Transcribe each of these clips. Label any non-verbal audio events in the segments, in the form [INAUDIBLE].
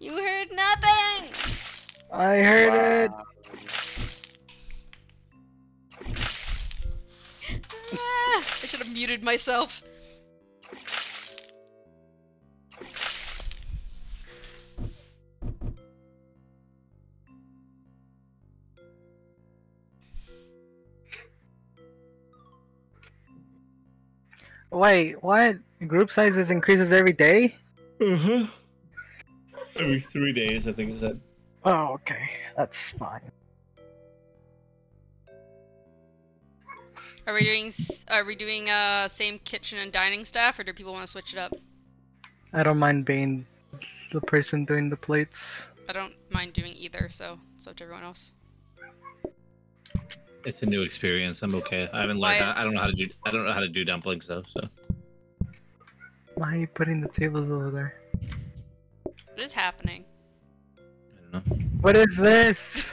You heard nothing! I heard it. Wow. Ah, I should have muted myself. Wait, what? Group sizes increases every day? Uh-huh. Every three days, I think is that. Oh, okay. That's fine. Are we doing are we doing uh same kitchen and dining staff or do people want to switch it up? I don't mind being the person doing the plates. I don't mind doing either, so it's up to everyone else. It's a new experience. I'm okay. I haven't learned. is How, I don't know how to do. I don't know how to do dumplings though. So Why are you putting the tables over there? What is happening? I don't know. What is this?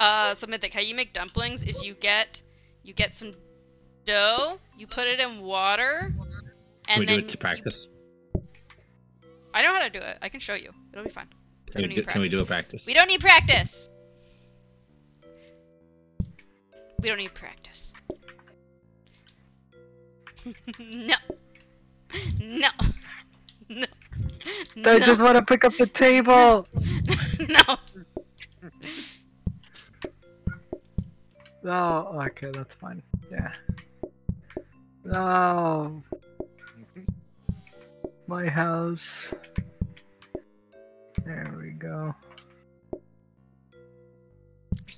Uh, so Mythic, how you make dumplings is you get you get some dough, you put it in water, and Can we then do it to you- practice? I know how to do it. I can show you. It'll be fine. Can we, don't do, need can we do a practice. practice? We don't need practice. We don't need practice. [LAUGHS] no. No. [LAUGHS] No. I just want to pick up the table. [LAUGHS] no. Oh, okay, that's fine. Yeah. No. My house. There we go.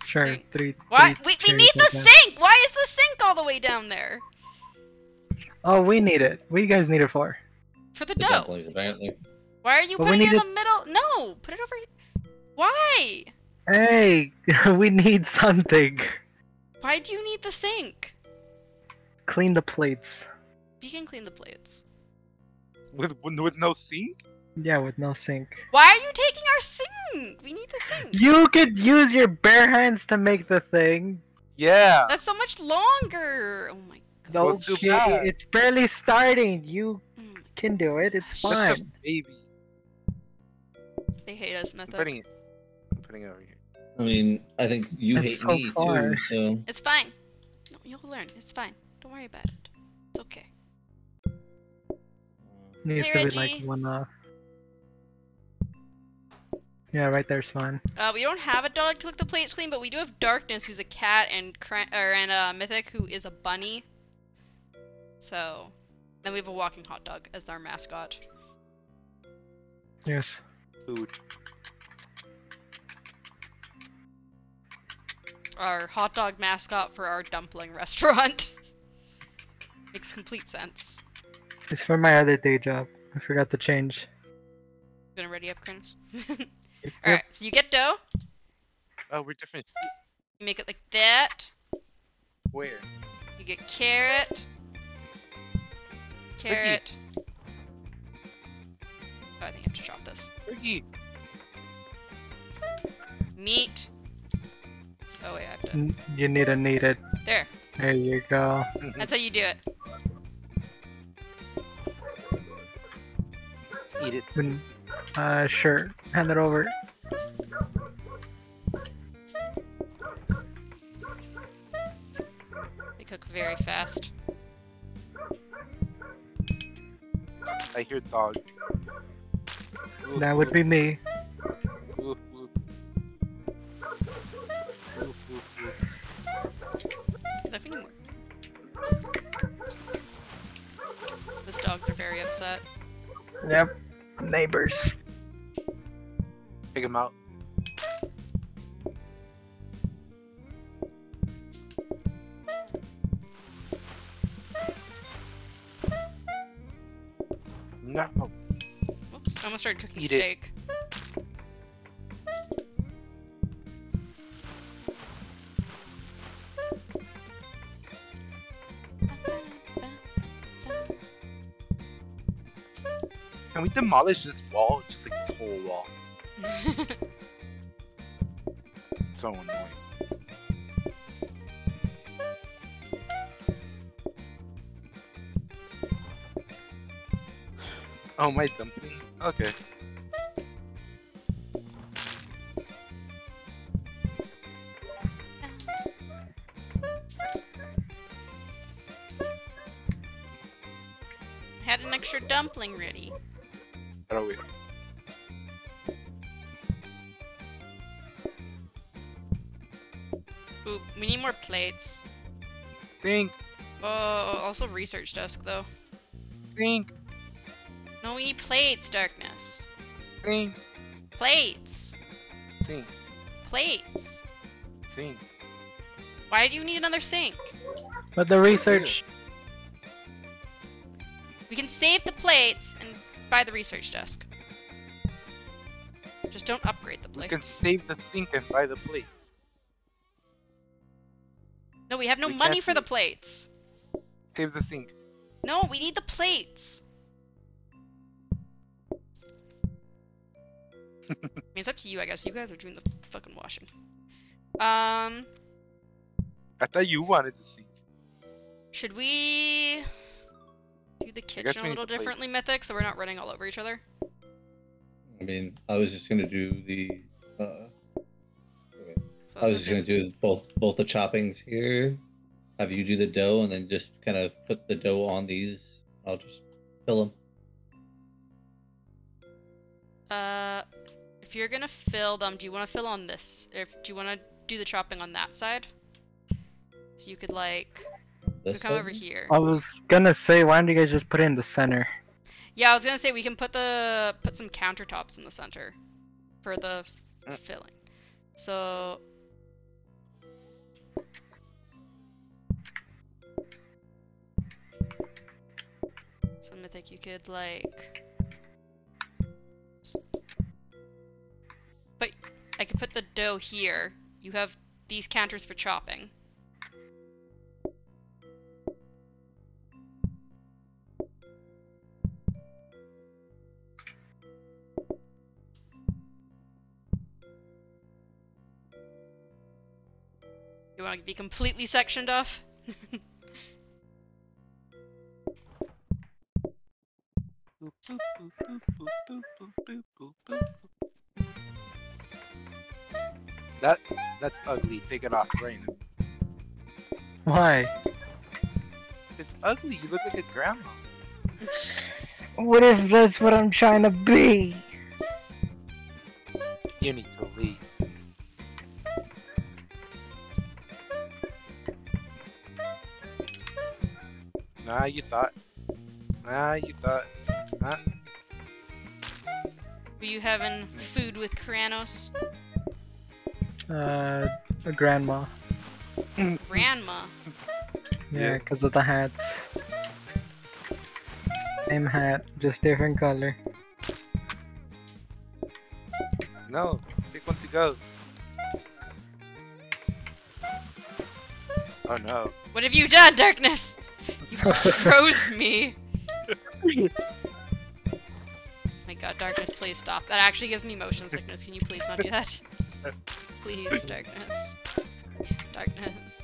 Sure, three. What? three We, we need the sink! Why is the sink all the way down there? Oh, we need it. What do you guys need it for? For the The dough. dumplings, apparently. Why are you But putting it in need the middle? No! Put it over here. Why? Hey, [LAUGHS] we need something. Why do you need the sink? Clean the plates. You can clean the plates. With with no sink? Yeah, with no sink. Why are you taking our sink? We need the sink. You could use your bare hands to make the thing. Yeah. That's so much longer. Oh my god. Well, too Okay, bad. it's barely starting. You Mm, can do it. It's fine. baby. They hate us, I'm Mythic. putting it. I'm putting it over here. I mean, I think you That's hate so me far. too. So It's fine. No, you'll learn. It's fine. Don't worry about it. It's okay. Needs Hey, to be like one off. Yeah, right there's fine. Uh, we don't have a dog to lick the plates clean, but we do have Darkness, who's a cat, and Cra- or and uh, Mythic, who is a bunny. So, then we have a walking hot dog as our mascot. Yes. Food. Our hot dog mascot for our dumpling [LAUGHS] restaurant. Makes complete sense. It's for my other day job. I forgot to change. Gonna ready up, Crins. [LAUGHS] Yep. Alright, so you get dough, Oh, we're different. you make it like that, Where? you get carrot, carrot. Oh, I think I have to chop this. Ricky. Meat. Oh wait, I have to. You need to knead it. There. There you go. That's how you do it. Eat it. Uh, sure. Hand it over. They cook very fast. I hear dogs. Ooh, That would be me. ooh, ooh. Ooh, ooh, ooh. Nothing more. Those dogs are very upset. Yep. Neighbors. Pick them out. No. Oops, I almost started cooking Eat it. steak. Can we demolish this wall? Just like this whole wall. [LAUGHS] So annoying. Oh, my dumpling. Okay. Had an extra dumpling ready. Oh wait. Ooh, we need more plates. Think, Oh, also research desk though. think, No, we need plates, darkness. think, Plates. think, Plates. think. Why do you need another sink? But the research. We can save the plates and buy the research desk. Just don't upgrade the plates. We plates. can save the sink and buy the plates. No, we have no we money for the plates. Save the sink. No, we need the plates. It's up to you, I guess. You guys are doing the fucking washing. Um, I thought you wanted to see. should we do the kitchen a little differently, plates. Mythic, so we're not running all over each other? I mean, I was just gonna do the. Uh. So I was just gonna do both both the choppings here. Have you do the dough and then just kind of put the dough on these. I'll just fill them. Uh, if you're gonna fill them, do you want to fill on this? If do you want to do the chopping on that side? So you could like, you could come over here. I was gonna say, why don't you guys just put it in the center? Yeah, I was gonna say we can put the put some countertops in the center for the f- Mm. filling. So so Mythic, you could like, put the dough here. You have these counters for chopping. You want to be completely sectioned off? That that's ugly. Take it off right now. Why? It's ugly. You look like a grandma. What if that's what I'm trying to be? You need to leave. Nah, you thought. Nah, you thought. Huh? Were you having food with Kranos? Uh, a grandma. Grandma. Yeah, Yeah. because of the hats. Same hat, just different color. No, pick one to go. Oh no. What have you done, Darkness? You [LAUGHS] froze me. My god, Darkness, please stop. That actually gives me motion sickness. Can you please not do that? [LAUGHS] Please, Darkness. Darkness.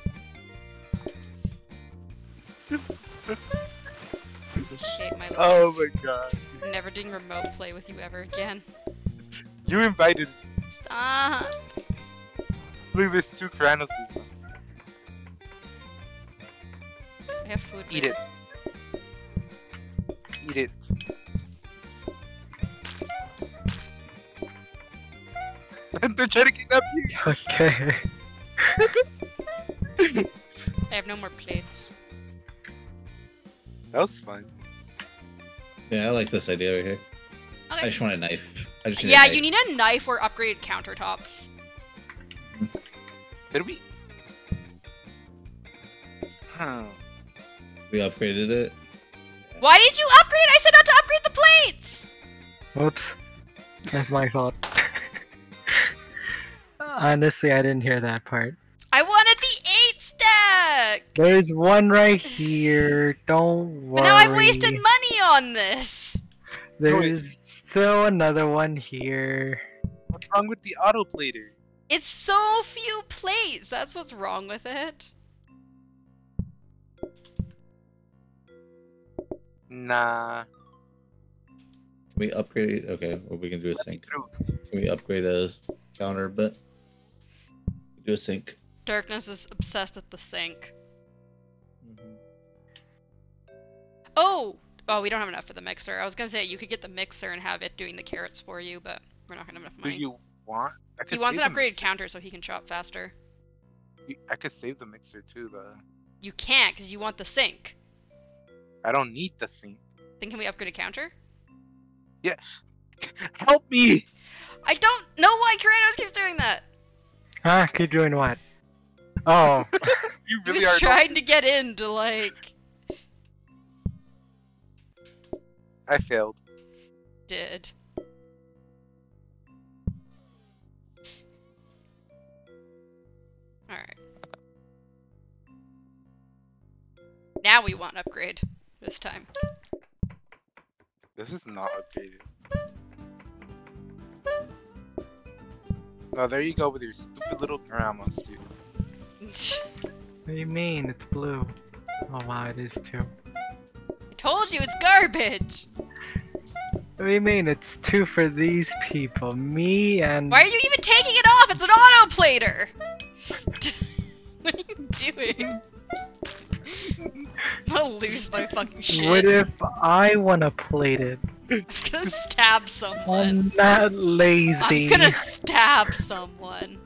My. Oh my god. I'm never doing remote play with you ever again. You invited. Stop. Look, there's two Kranoses. I have food. Eat it. Eat it. They're trying to kidnap you. Okay. I have no more plates. That was fun. Yeah, I like this idea right here. I just want a knife. I just need a Yeah, knife. you need a knife or upgraded countertops. Mm-hmm. Did we? Huh. We upgraded it. Why did you upgrade? I said not to upgrade the plates! Oops. That's my fault. Honestly, I didn't hear that part. I wanted the eight stack! There's one right here. Don't worry. But now I've wasted money on this! There's still another one here. What's wrong with the autoplater? It's so few plates! That's what's wrong with it. Nah. Can we upgrade? Okay, what we can do is Let me sync. Can we upgrade a counter a bit? Do a sync. Darkness is obsessed with the sink. Mm-hmm. Oh! Oh, we don't have enough for the mixer. I was gonna say you could get the mixer and have it doing the carrots for you, but we're not gonna have enough money. Do money. you want? I He wants an upgraded mixer. counter so he can chop faster. I could save the mixer too, though. You can't because you want the sink. I don't need the sink. Then can we upgrade a counter? Yeah. [LAUGHS] Help me! I don't know why Kratos keeps doing that. Ah, keep doing what? Oh, [LAUGHS] You He really was are. trying to get into like I failed. did. Alright. Now we want upgrade this time. This is not updated. Oh, there you go with your stupid little grandma suit. [LAUGHS] what do you mean? It's blue. Oh wow, it is too. I told you it's garbage! What do you mean? It's two for these people. Me and. Why are you even taking it off? It's an auto plater! [LAUGHS] what are you doing? [LAUGHS] I'm gonna lose my fucking shit. What if I wanna plate it? I'm [LAUGHS] gonna stab someone. I'm not lazy. I'm gonna stab someone.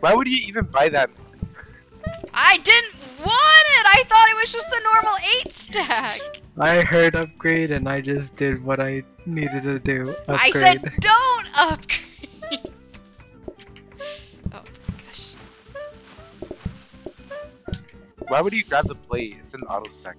Why would you even buy that? I didn't want it! I thought it was just the normal 8 stack! I heard upgrade and I just did what I needed to do. Upgrade. I said [LAUGHS] don't upgrade! oh gosh. Why would you grab the plate? It's an auto stack.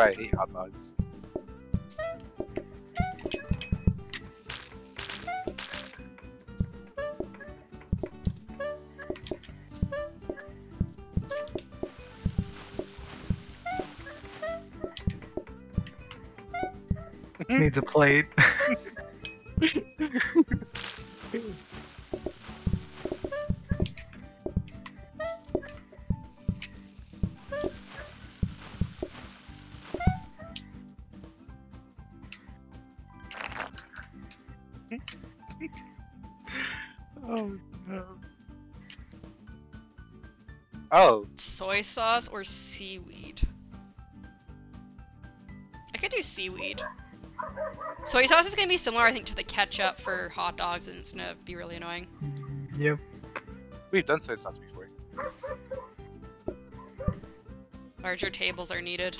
Why I hate hot dogs. Needs a plate. Soy sauce or seaweed? I could do seaweed. Soy sauce is gonna be similar, I think, to the ketchup for hot dogs, and it's gonna be really annoying. yep. we've done soy sauce before. Larger tables are needed.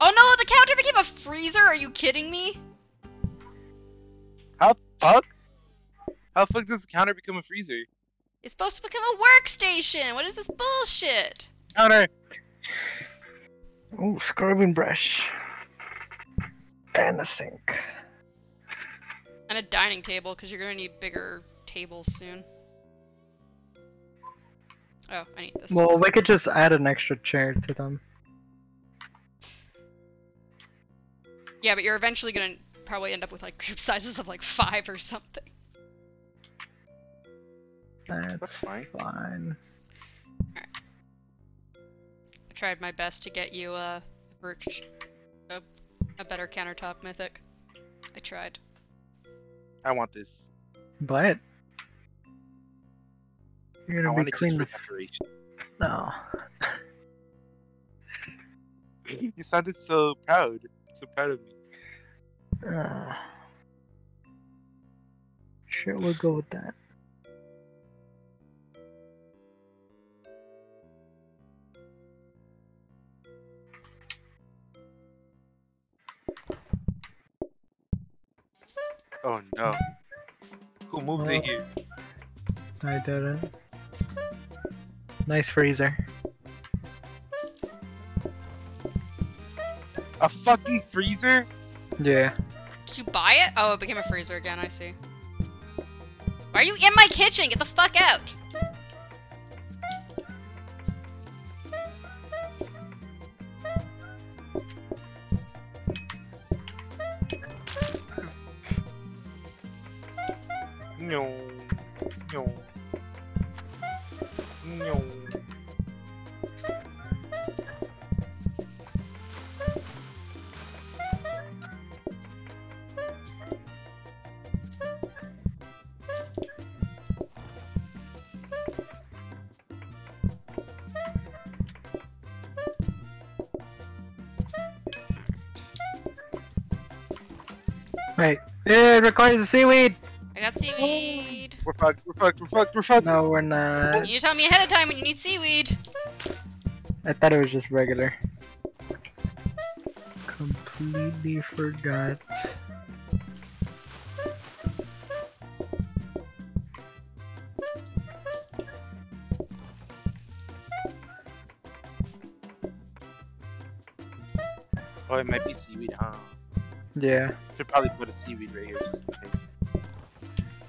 Oh no, the counter became a freezer? Are you kidding me? How fuck? How fuck does the counter become a freezer? It's supposed to become a workstation! What is this bullshit? Counter. Oh, scrubbing brush. And a sink. And a dining table, because you're gonna need bigger tables soon. Oh, I need this. Well, we could just add an extra chair to them. Yeah, but you're eventually gonna probably end up with like group [LAUGHS] sizes of like five or something. That's That's fine. fine. I tried my best to get you a work a, a better countertop mythic. I tried. I want this. But you're I gonna want be it just clean. for the- decoration. No. You sounded so proud. So proud of me. Uh, sure, we'll go with that. Oh no. Who moved Oh. it here? I didn't. Nice freezer. A fucking freezer? Yeah. Did you buy it? Oh, it became a freezer again. I see. Why are you in my kitchen? Get the fuck out! It requires a seaweed! I got seaweed. We're fucked. We're fucked. We're fucked. We're fucked. No, we're not. You tell me ahead of time when you need seaweed. I thought it was just regular. Completely forgot. Oh, it might be seaweed, huh? Yeah. Should probably put a seaweed right here just in case.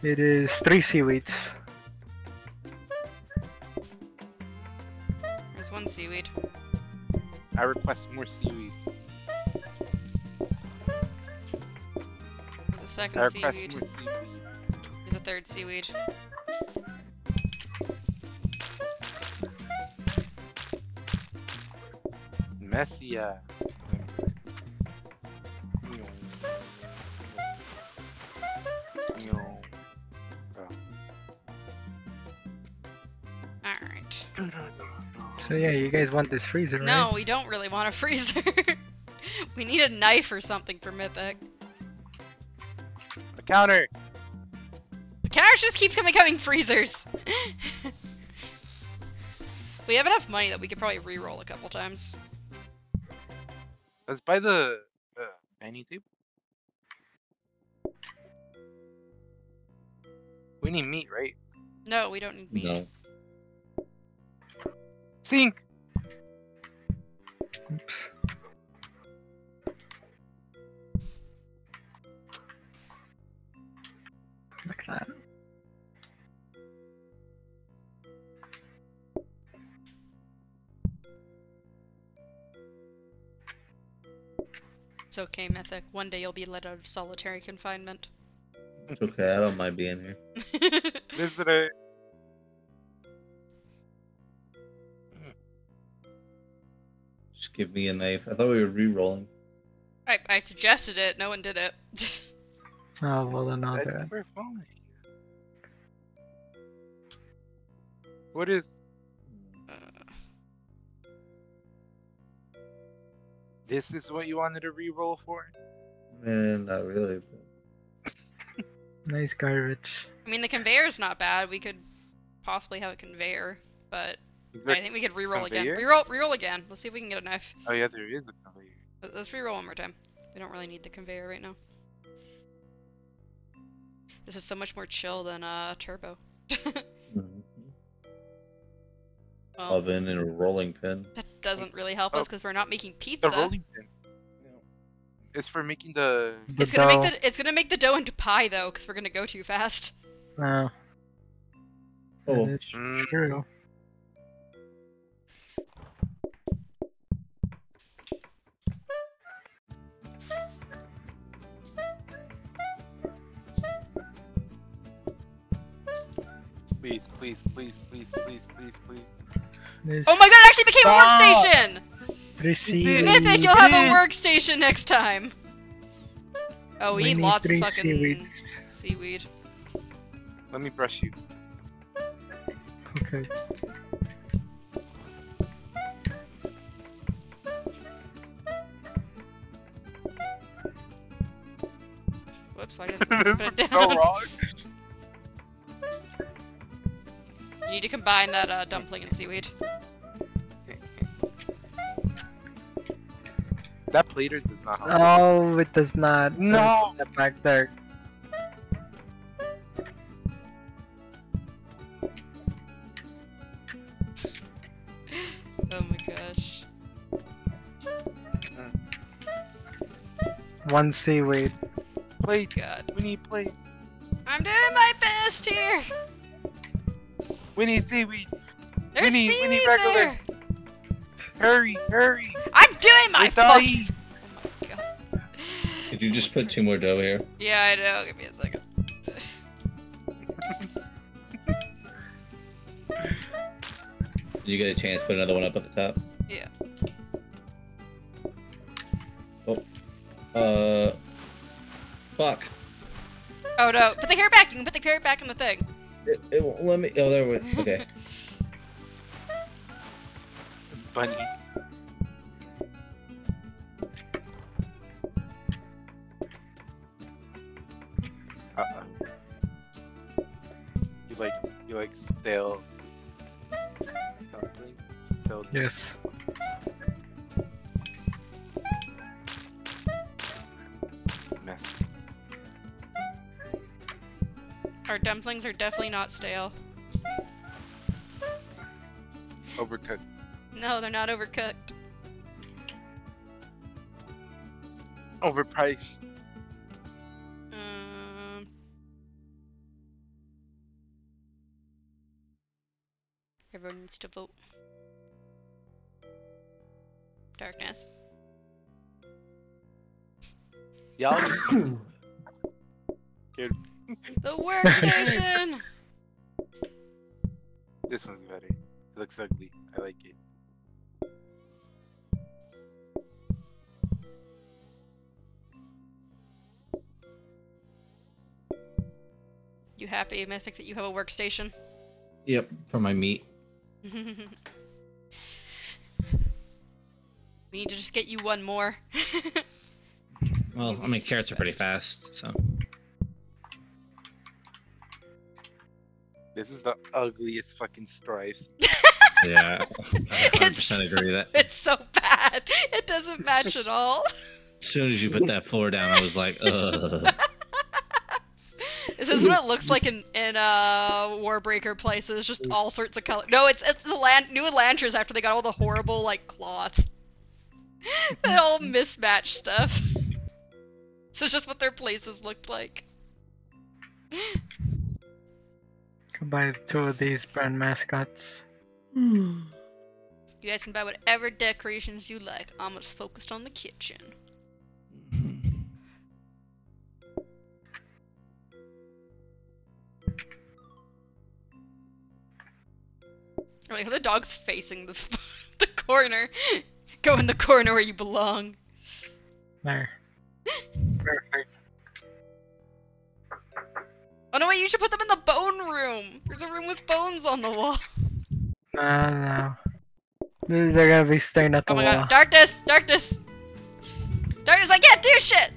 It is three seaweeds. There's one seaweed. I request more seaweed. There's a second I request seaweed. more seaweed. There's a third seaweed. Messy So yeah, you guys want this freezer, right? No, we don't really want a [LAUGHS] freezer. [LAUGHS] we need a knife or something for Mythic. A counter! The counters just keeps becoming freezers. [LAUGHS] we have enough money that we could probably re-roll a couple times. Let's buy the uh, dining table. We need meat, right? No, we don't need meat. No. Sink! Oops. Like that. It's okay, Mythic. One day you'll be let out of solitary confinement. It's okay. I don't mind being here. [LAUGHS] Visitor! Give me a knife. I thought we were re-rolling. I, I suggested it, no one did it. [LAUGHS] Oh well then I'll I do it. we're fine. What is Uh, this? Is what you wanted to re-roll for? Man, not really. Nice garbage. I mean, the conveyor's not bad. We could possibly have a conveyor, but Is I think we could re-roll again. conveyor? Re-roll, re-roll again. Let's see if we can get a knife. Oh yeah, there is a conveyor. Let- Let's re-roll one more time. We don't really need the conveyor right now. This is so much more chill than uh, Turbo. [LAUGHS] Well, Oven and a rolling pin. that doesn't really help us Oh. because we're not making pizza. The pizza. rolling pin. No. It's for making the. The It's gonna make the it's gonna make the dough into pie though, because we're gonna go too fast. Oh. Oh. that is Mm. true. Please, please, please, please, please, please, please. This Oh my god, it actually became a workstation! three it? Mythic, you'll have a workstation next time. Oh, we, We need need lots of fucking seaweeds. seaweed. Let me brush you. Okay. Whoops, I [LAUGHS] didn't put is it so down. wrong. You need to combine that uh, dumpling and seaweed. That pleater does not help. Oh, it does not. No. Step back there. Oh my gosh. One seaweed. plates. God. We need plates. I'm doing my best here. We need seaweed. There's need- we seaweed need regular- there. Hurry, hurry. I'm doing my We're fucking. dying. Did you just put two more dough here? Yeah, I know. Give me a second. Did you get a chance to put another one up at the top? Yeah. Oh. Uh. Fuck. Oh no! Put the carrot back. You can put the carrot back in the thing. It, it won't let me. Oh, there we Okay. [LAUGHS] Bunny. Uh -uh. You like you like stale dumpling? Stale Yes. Our dumplings are definitely not stale. Overcooked. No, they're not overcooked. Overpriced. Um. Everyone needs to vote. Darkness. Y'all [COUGHS] The [LAUGHS] workstation! This one's better. It looks ugly. I like it. you happy, Mythic, that you have a workstation? Yep, for my meat. [LAUGHS] we need to just get you one more. [LAUGHS] Well, I mean, carrots are pretty fast, so. This is the ugliest fucking stripes. [LAUGHS] Yeah, [LAUGHS] I 100% agree with that. it's so bad. It doesn't match at all. As soon as you put that floor down, I was like, [LAUGHS] ugh. Is this what it looks like in in uh Warbreaker places? Just all sorts of color. No, it's it's the land new Elantras after they got all the horrible like cloth, the all mismatched stuff. So it's just what their places looked like. Can buy two of these brand mascots. Hmm. You guys can buy whatever decorations you like. I'm just focused on the kitchen. [LAUGHS] Oh like the dog's facing the [LAUGHS] the corner. Go in the corner where you belong. There. [LAUGHS] Perfect. Oh no, wait! You should put them in the bone room. There's a room with bones on the wall. No, no. These are gonna be staring at the wall. Oh my wall. god! Darkness! Darkness! Darkness! I can't do shit.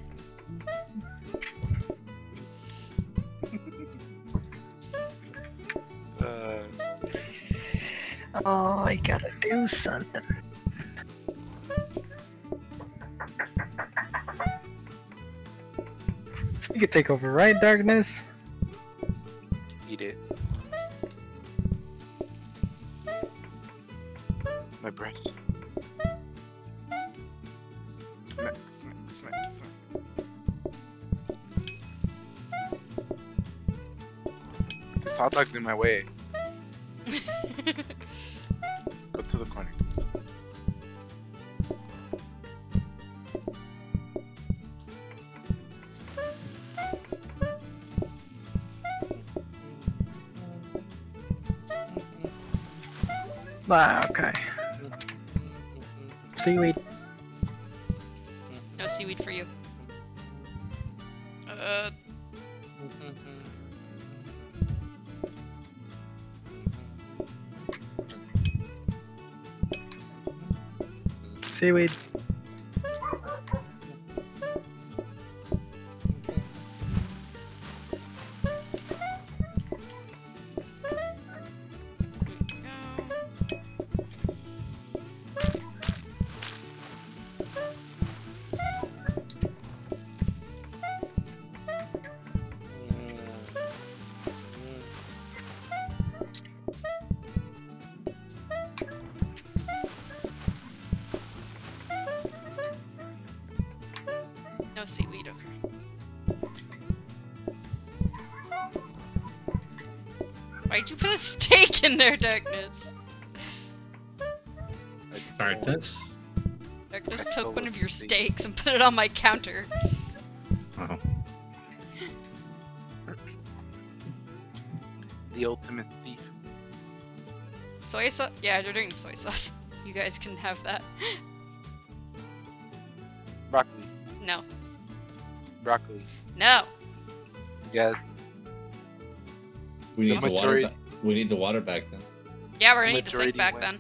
Uh, Oh, I gotta do something. You can take over, right, Darkness? Eat it. My breath. Smack, smack, smack, smack. This hot dog's in my way. [LAUGHS] Ah, okay. Seaweed. no seaweed for you. Uh, Seaweed. In there, Darkness? I stole- Darkness. Darkness I took one of your steaks and put it on my counter. Oh. The ultimate thief. Soy sauce? Yeah, they're doing soy sauce. [LAUGHS] You guys can have that. Broccoli. No. Broccoli. No. Yes. We The need the, water. Majority- Ba- we need the water back then. Yeah, we're gonna need the sink back win. then.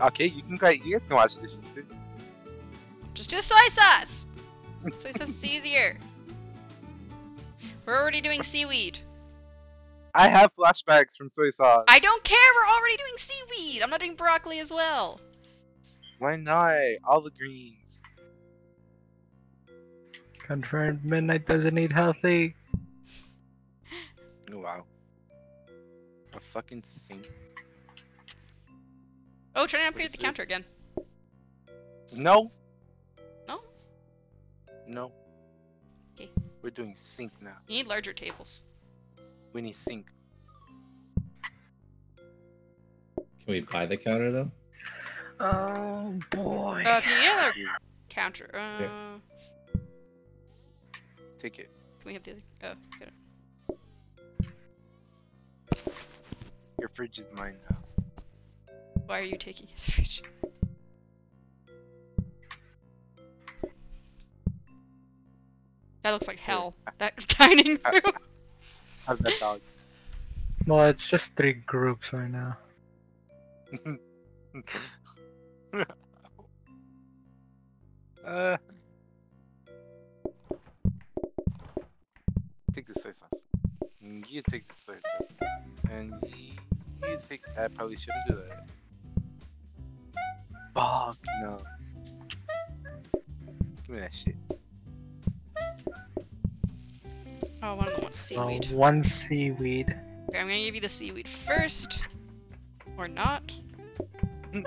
Okay, you can guys, you guys can watch dishes too. Just do soy sauce! [LAUGHS] soy sauce is easier. We're already doing seaweed. I have flashbacks from soy sauce. I don't care, we're already doing seaweed! I'm not doing broccoli as well. Why not? All the greens. Confirmed midnight doesn't eat healthy. Oh wow. A fucking sink. Oh, try to What upgrade is the counter again. No. No? No. Okay. We're doing sink now. You need larger tables. We need sink. Can we buy the counter though? Oh boy. Uh, if you need another Here, counter, uh, Yeah. take it. can we have the other? Oh, got Your fridge is mine now. Why are you taking his [LAUGHS] fridge? That looks like hell. That [LAUGHS] dining Uh, room. [LAUGHS] How's that dog? Well, it's just three groups right now. uh, take the soy sauce. You take the soy sauce. And you, you take. I probably shouldn't do that. Fuck no. Give me that shit. Oh, one of them wants seaweed. Oh, one seaweed. Okay, I'm gonna give you the seaweed first. Or not. [LAUGHS]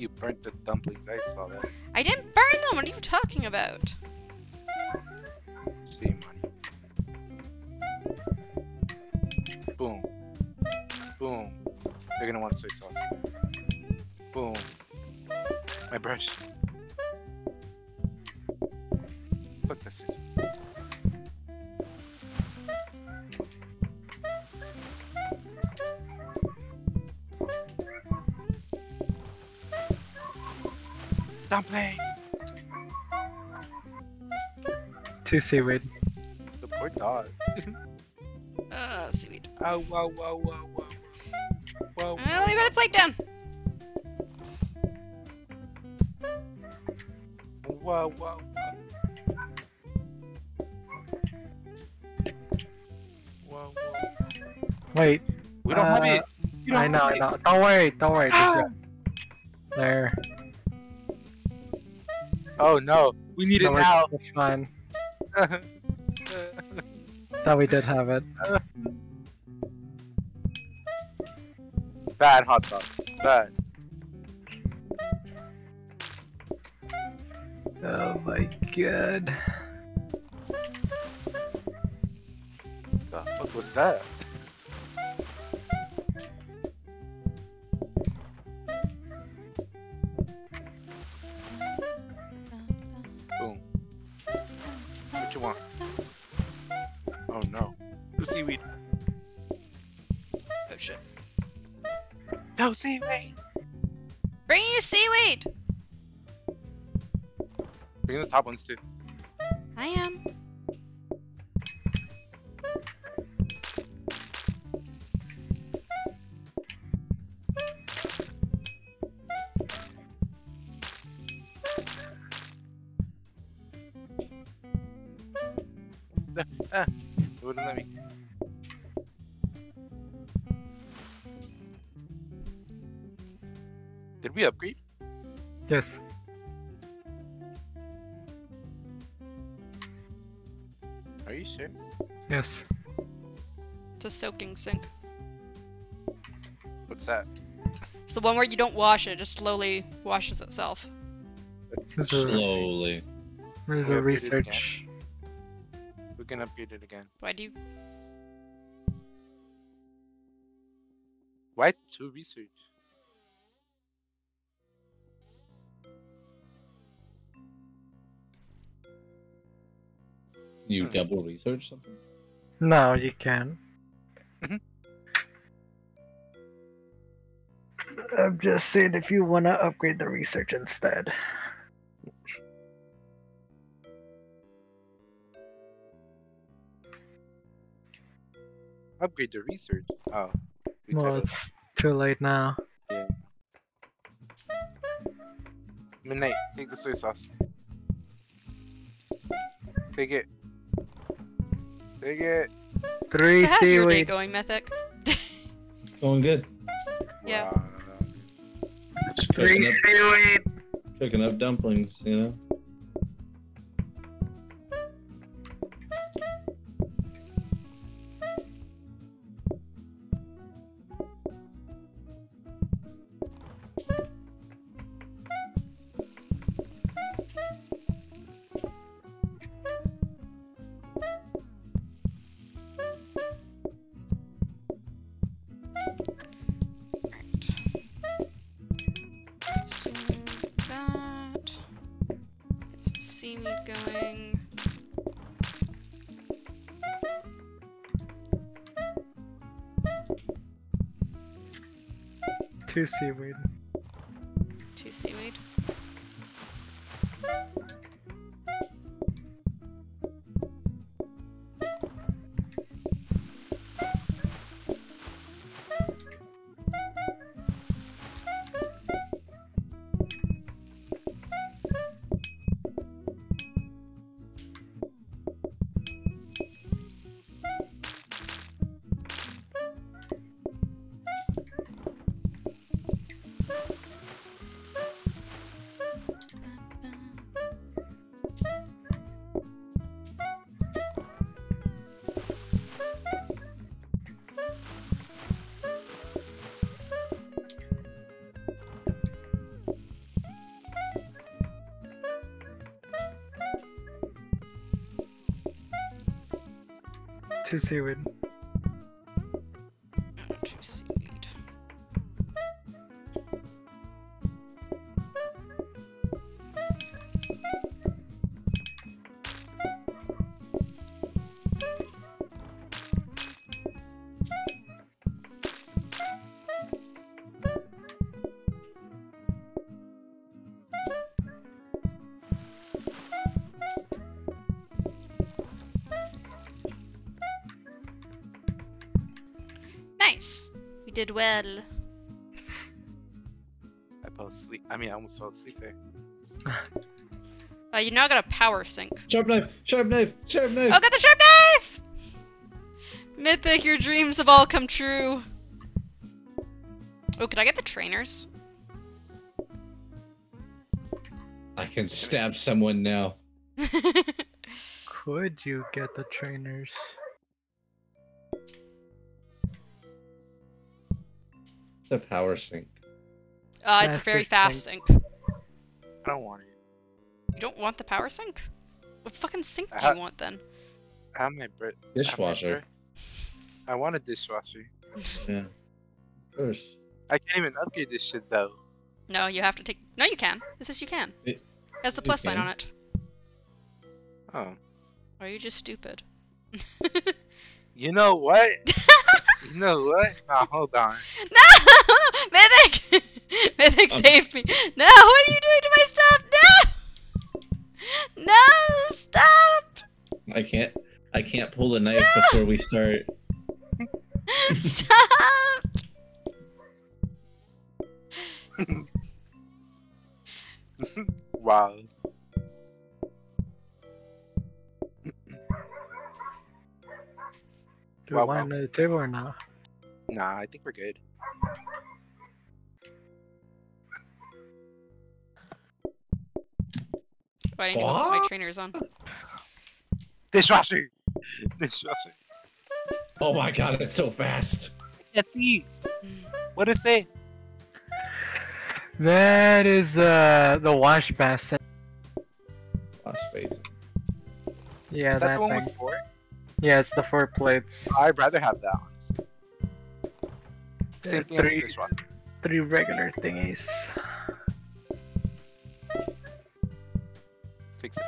You burnt the dumplings. I saw that. I didn't burn them! What are you talking about? See money. Boom. Boom. They're gonna want soy sauce. Boom. My brush. Fuck that Two seaweed. The poor dog. [LAUGHS] Uh, seaweed. Oh, wow, wow, wow, wow. Wow, Uh, let me put a plate down. wow, wow, wow. Wow, wow. Wait. We don't have Uh, it. You don't I know, have I it. know. Don't worry, don't worry. Ah! There. Oh no, we need it now. It's fine. Thought we did have it. Bad hot dog. Bad. Oh my god. The fuck was that? Seaweed. Oh shit. No seaweed. Bring you seaweed! Bring the top ones too. I am. Yes. Are you sure? Yes. It's a soaking sink. What's that? It's the one where you don't wash it, it just slowly washes itself. Let's There's a- Slowly. There's Yeah, a we did it again. research. We can update it again. Why do you? Why to research? You Hmm. double research something? No, you can. Mhm. I'm just saying if you want to upgrade the research instead. Upgrade the research. Oh. we Well, could've- it's too late now. Midnight, take the soy sauce. Take it. Take it. Three So how's your day going, Mythic? [LAUGHS] Going good. Yeah. Wow. Three Cooking up, seaweed. cooking up dumplings, you know? Two seaweed. Two Two seaweed. Did well. I fell asleep. I mean, I almost fell asleep there. Uh, you now got a power sink. Sharp knife! Sharp knife! Sharp knife! Oh, got the sharp knife! Mythic, your dreams have all come true. Oh, could I get the trainers? I can stab someone now. [LAUGHS] Could you get the trainers? It's a power sink. Uh, it's a very fast sink. sink. I don't want it. You don't want the power sink? What fucking sink do you want then? I have my Brit? Dishwasher. I want a dishwasher. [LAUGHS] Yeah. Of course. I can't even upgrade this shit though. No, you have to take. No, you can. It says you can. It- It has the you plus sign can. on it. Oh. Or are you just stupid? [LAUGHS] You know what? [LAUGHS] you know what? Nah, hold on. [LAUGHS] no! Mythic! [LAUGHS] Mythic, Um, save me! No! What are you doing to my stuff? No! No! Stop! I can't I can't pull the knife before we start. [LAUGHS] Stop! wow. Do Wow, we want wow. another table or not? Nah, I think we're good. Why didn't you put my What? trainers on? Dishwasher! [LAUGHS] Dishwasher. Oh my god, it's so fast. Can't see. What does it say? That is uh the wash basin. Wash basin. Yeah, Is that that the one thing. with four? Yeah, it's the four plates. I'd rather have that one. Same thing as three, the dishwasher. three regular thingies. Take this.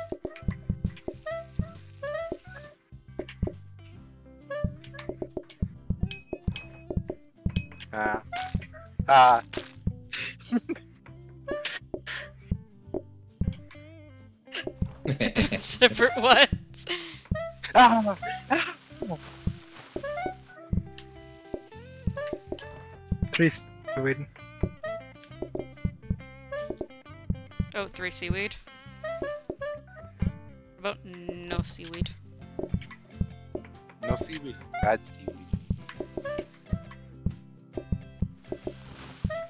Ah. Ah. [LAUGHS] [LAUGHS] Separate ones. Ah. Three seaweed. Oh, three seaweed. What about no seaweed? No seaweed is bad seaweed.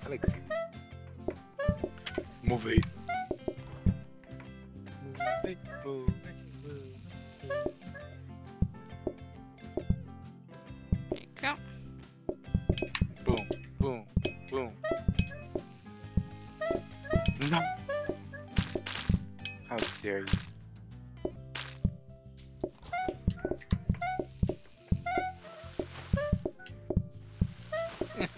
I like seaweed. Move it. Move it, No. How dare you? it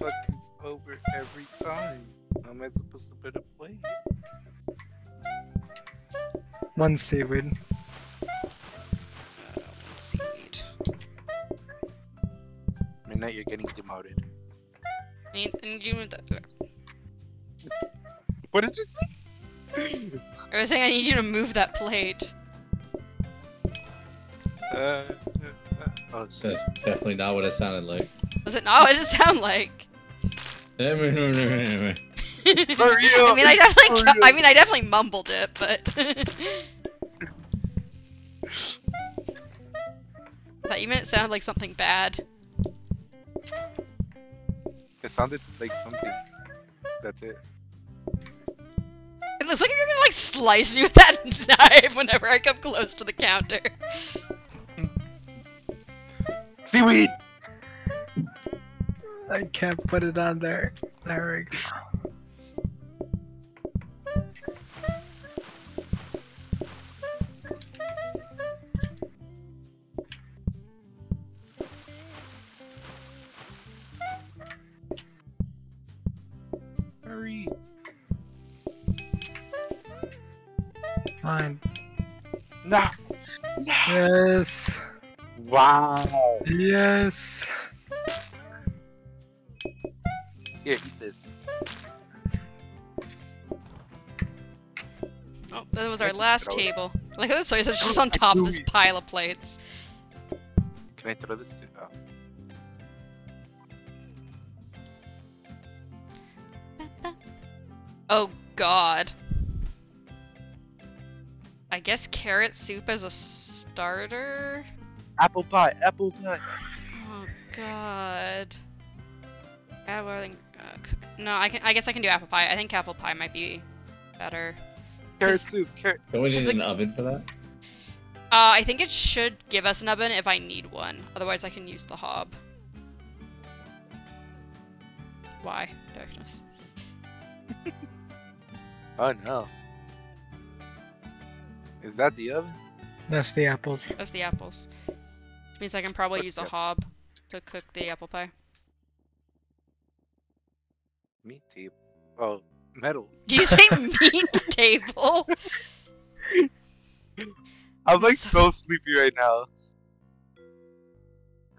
fucks over every time. How am I supposed to put a plate? One seaweed. Uh, seaweed. Midnight, you're getting demoted. I need, I need you to move that. Okay. What did you say? I was saying I need you to move that plate. Uh, uh, oh. That's definitely not what it sounded like. Was it not? What it sounded like? [LAUGHS] I mean, I definitely, I mean, I definitely mumbled it, but. [LAUGHS] Thought you meant it sounded like something bad. It sounded like something. That's it. It looks like you're gonna like slice me with that [LAUGHS] knife whenever I come close to the counter. Seaweed! I can't put it on there. There we go. Hurry! Fine. No! Yes. Wow! Yes. Here, eat this. Oh, that was our last throw it. table. [LAUGHS] Like sorry, it's just [LAUGHS] on top of this pile of plates. Can I throw this too? Oh. Oh God. I guess carrot soup as a starter. Apple pie! Apple pie! Oh God. Add what I. Uh, no, I can. I guess I can do apple pie. I think apple pie might be better. Carrot soup! Carrot. Don't we She's need like- an oven for that? Uh, I think it should give us an oven if I need one. Otherwise, I can use the hob. Why? Darkness. [LAUGHS] Oh no. Is that the oven? That's the apples. That's the apples. Which means I can probably What's use a the- hob to cook the apple pie. Meat table. Oh, metal. Do you say [LAUGHS] meat table? I'm like So- so [LAUGHS] sleepy right now.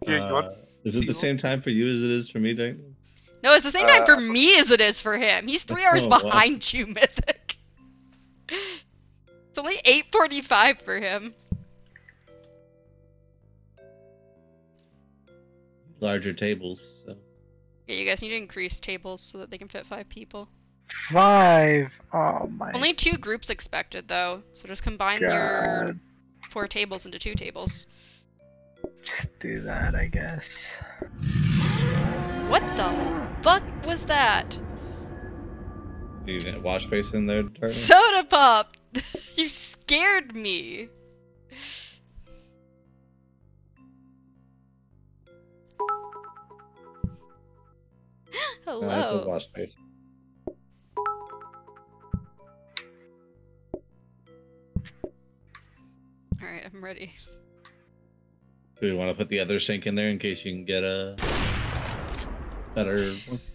Here, you want? Uh, is it the same time for you as it is for me, Dark? No, it's the same time Uh, for me as it is for him. He's three [LAUGHS] hours Oh, wow. behind you, Mythic. It's only 8.45 for him. Larger tables. So. Yeah, you guys need to increase tables so that they can fit five people. Five. Oh my Only two groups expected, though, so just combine your four tables into two tables. Just do that, I guess. What the fuck was that? Do you need a wash basin there, Dark? Soda Pop! [LAUGHS] you scared me! No, that's a Hello. wash space. Alright, I'm ready. Do we want to put the other sink in there in case you can get a better one? [LAUGHS]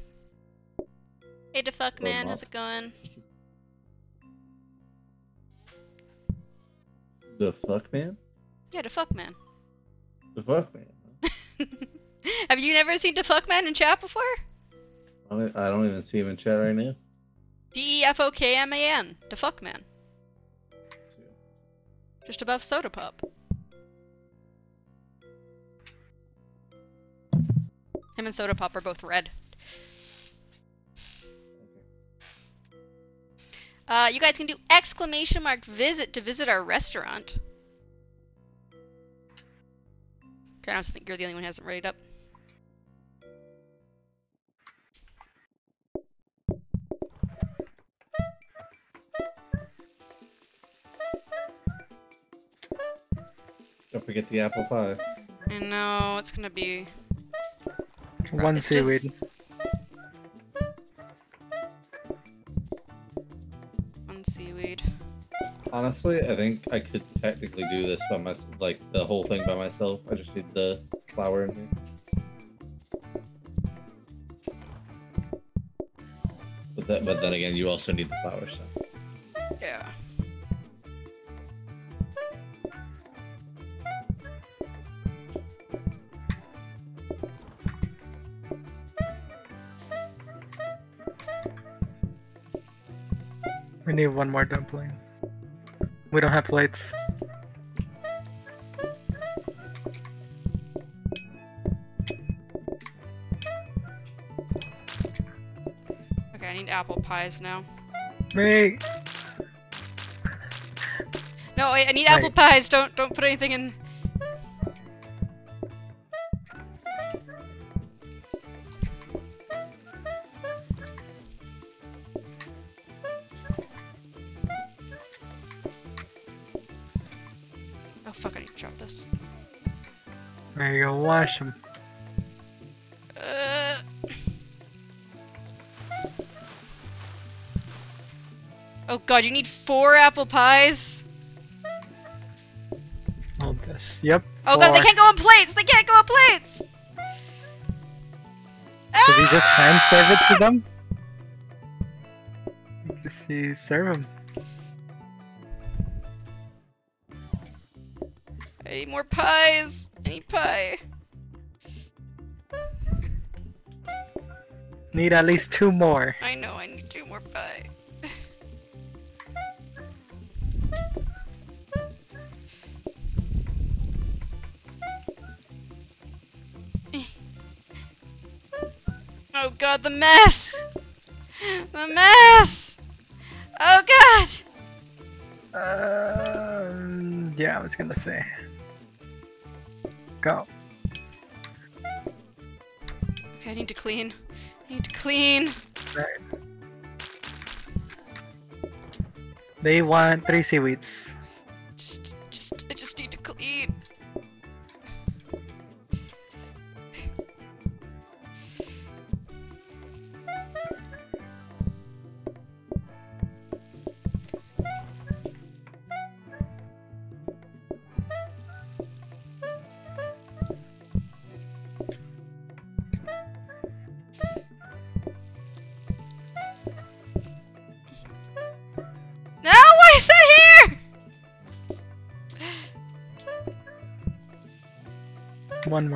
Hey, the fuck man, how's it going? The fuck man? Yeah, the fuck man. The fuck man? [LAUGHS] Have you never seen the fuck man in chat before? I don't, I don't even see him in chat right now. D E F O K M A N. The fuck man. Just above Soda Pop. Him and Soda Pop are both red. Uh, you guys can do exclamation mark visit to visit our restaurant. Okay, I also think you're the only one who hasn't read it up. Don't forget the apple pie. I know it's gonna be. One seaweed. just- Honestly, I think I could technically do this by myself, like the whole thing by myself. I just need the flour in here. But that, but then again, you also need the flour. So Yeah. We need one more dumpling. We don't have plates. Okay, I need apple pies now. Me. No, wait, I need apple pies. Don't don't put anything in. Oh fuck! I need to drop this. There you go. Wash them. Uh... Oh god, you need four apple pies. Hold this. Yep. Oh god, they can't go on plates. They can't go on plates. Should we just hand serve it Ah! to them? Just see, serve them. More pies. I need pie. Need at least two more. I know, I need two more pie. [LAUGHS] oh god, the mess! The mess! Oh god! Um, yeah, I was gonna say. Go. Okay, I need to clean. I need to clean. They want three seaweeds.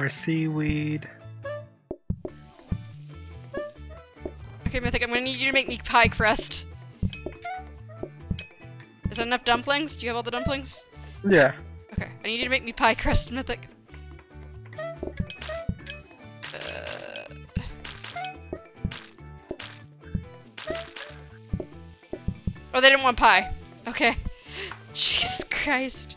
More seaweed. Okay, Mythic, I'm gonna need you to make me pie crust. Is that enough dumplings? Do you have all the dumplings? Yeah. Okay, I need you to make me pie crust, Mythic. Uh... Oh, they didn't want pie. Okay. [LAUGHS] Jesus Christ.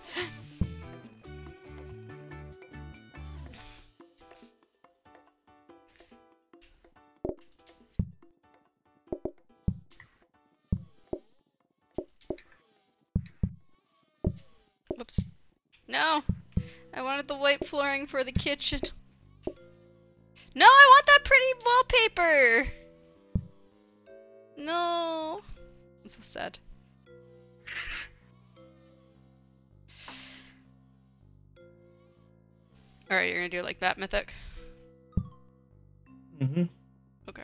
for the kitchen. No, I want that pretty wallpaper! No. I'm so sad. Alright, you're gonna do it like that, Mythic? Mm-hmm. Okay.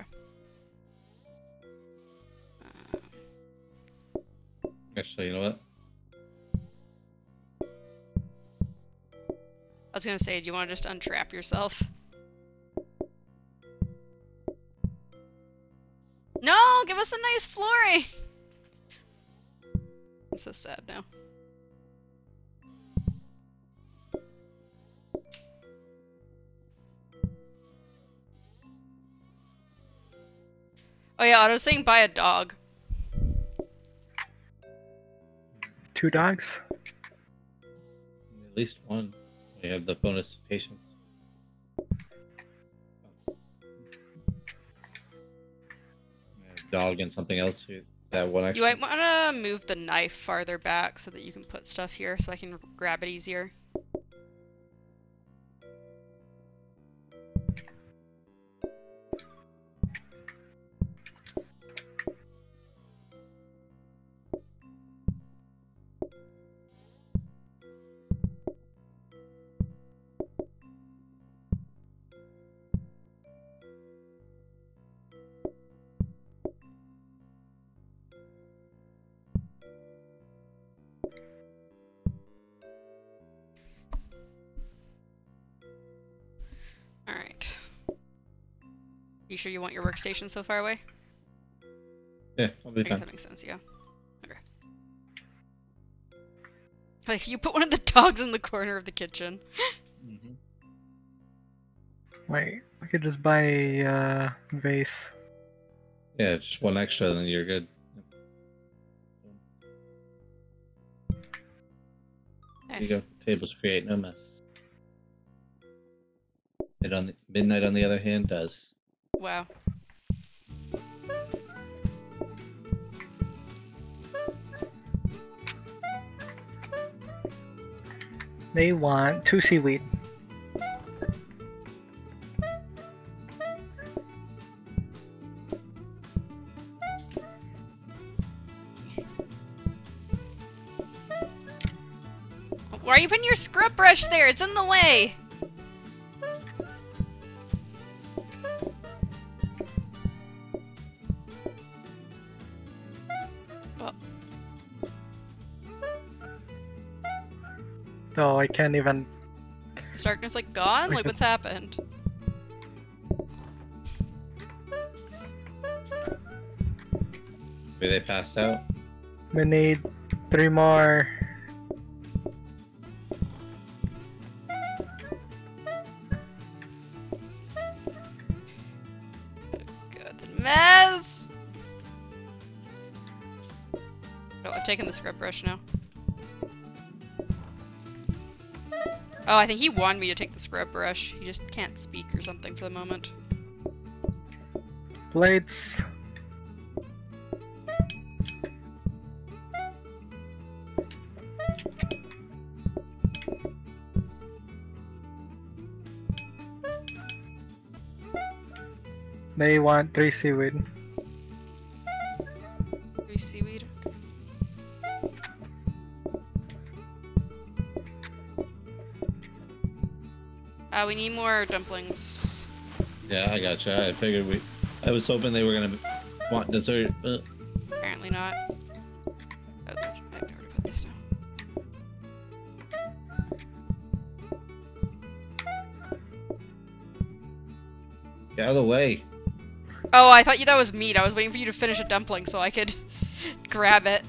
Um... Actually, you know what? I was gonna say, do you want to just untrap yourself? No, give us a nice flurry. I'm so sad now. Oh yeah, I was saying buy a dog. Two dogs? At least one. We have the bonus of patience. Dog and something else. That one You might want to move the knife farther back so that you can put stuff here so I can grab it easier. You sure you want your workstation so far away? Yeah, I'll be I guess fine. that makes sense, yeah. Okay. Like, you put one of the dogs in the corner of the kitchen. hmm Wait, we could just buy a uh, vase. Yeah, just one extra, then you're good. There Nice. you go. Tables create no mess. Mid on the, midnight, on the other hand, does. Wow. They want two seaweed. Why are you putting your scrub brush there? It's in the way! So I can't even. Is darkness like gone? Like what's happened? Maybe they passed out. We need three more. Good mess! Oh, I've taken the scrub brush now. Oh, I think he wanted me to take the scrub brush. He just can't speak or something for the moment. Plates. They want three seaweed. We need more dumplings. Yeah, I gotcha. I figured we. I was hoping they were gonna want dessert. Apparently not. Oh. I have to put this now. get out of the way. Oh, I thought you that was meat. I was waiting for you to finish a dumpling so I could [LAUGHS] grab it.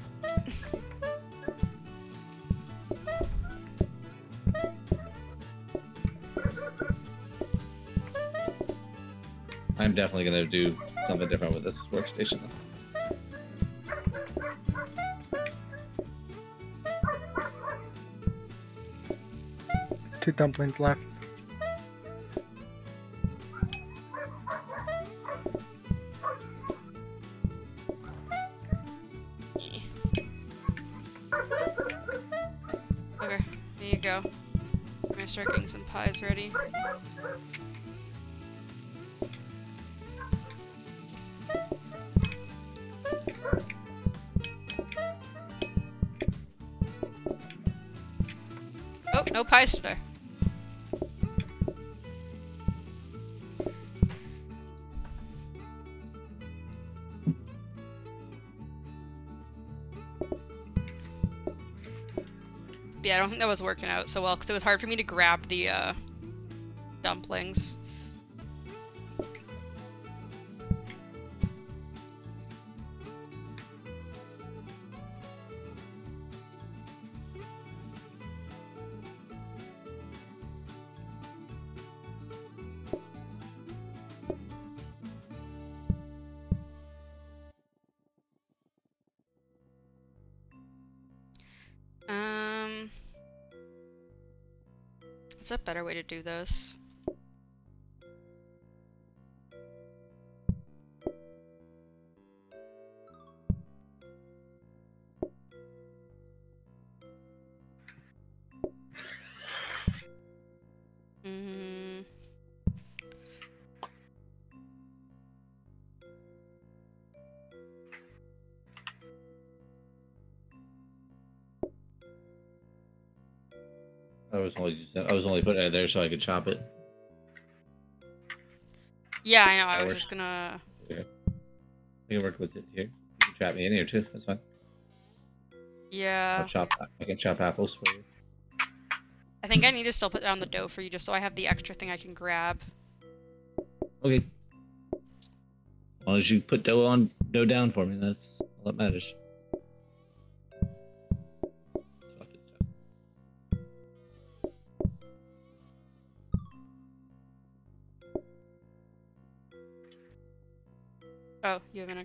Definitely gonna do something different with this workstation. Two dumplings left. Today. Yeah, I don't think that was working out so well because it was hard for me to grab the uh, dumplings. What's a better way to do this? There so I could chop it. yeah, I know. I was works. just gonna. I can work with it here. You can chop me in here too. That's fine. Yeah. I'll chop. I can chop apples for you. I think I need to still put down the dough for you just so I have the extra thing I can grab. Okay. As long as you put dough on dough down for me, that's all that matters.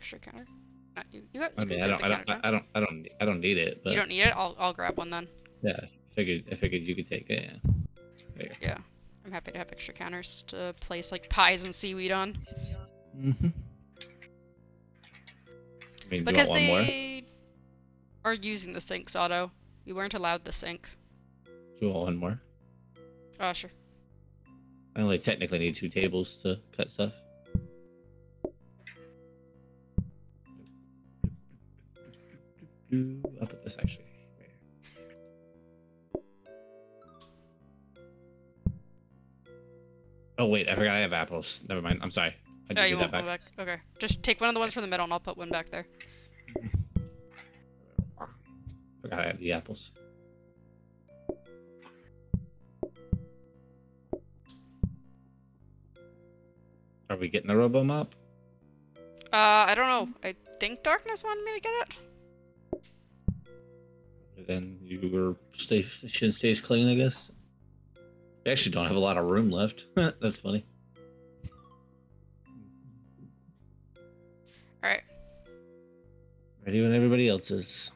Extra counter? Not you. You got. I you can mean, I don't, the I don't, counter I don't, I don't, I don't need it. But You don't need it. I'll I'll grab one then. yeah, I figured, I figured you could take it. Yeah. Yeah, I'm happy to have extra counters to place like pies and seaweed on. Mm-hmm. I mean, Because do you want one more? they are using the sinks auto. We weren't allowed the sink. Do you want one more? Oh sure. I only technically need two tables to cut stuff. I'll put this actually. here. Oh wait, I forgot I have apples. Never mind. I'm sorry. I Oh, you do one back. back? Okay. Just take one of the ones from the middle and I'll put one back there. [LAUGHS] Forgot I had the apples. Are we getting the robo mop? Uh, I don't know. I think Darkness wanted me to get it. Then your station stays clean, I guess. We actually don't have a lot of room left. [LAUGHS] That's funny. Alright. Ready when everybody else is.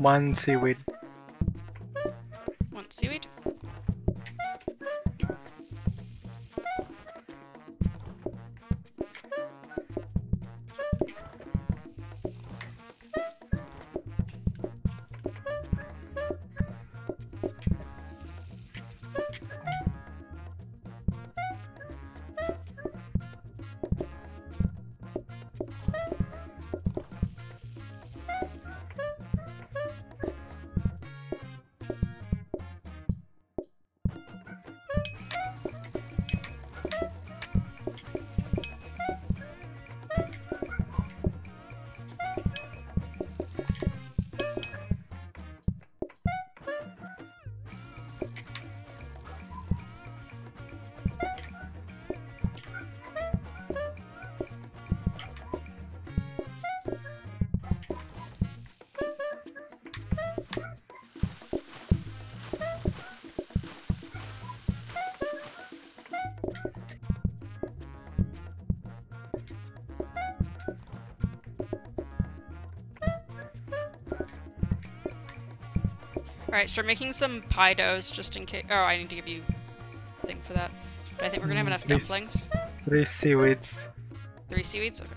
One seaweed. Alright, start making some pie doughs just in case. Oh, I need to give you a thing for that. But I think we're gonna have enough please. dumplings. Three seaweeds. Three seaweeds? Okay.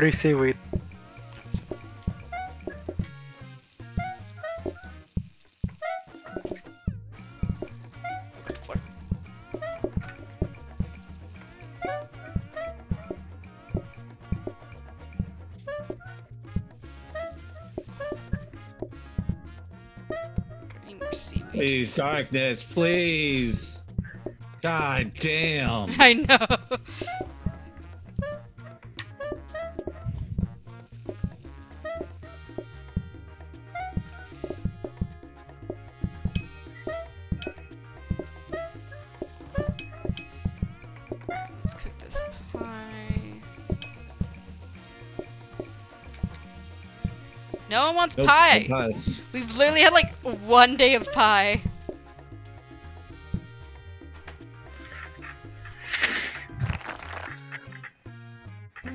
Three seaweed. Open the floor. More seaweed. Please, darkness, please. God damn. [LAUGHS] I know. Let's cook this pie. No one wants Nope, pie. no pies. We've literally had like one day of pie.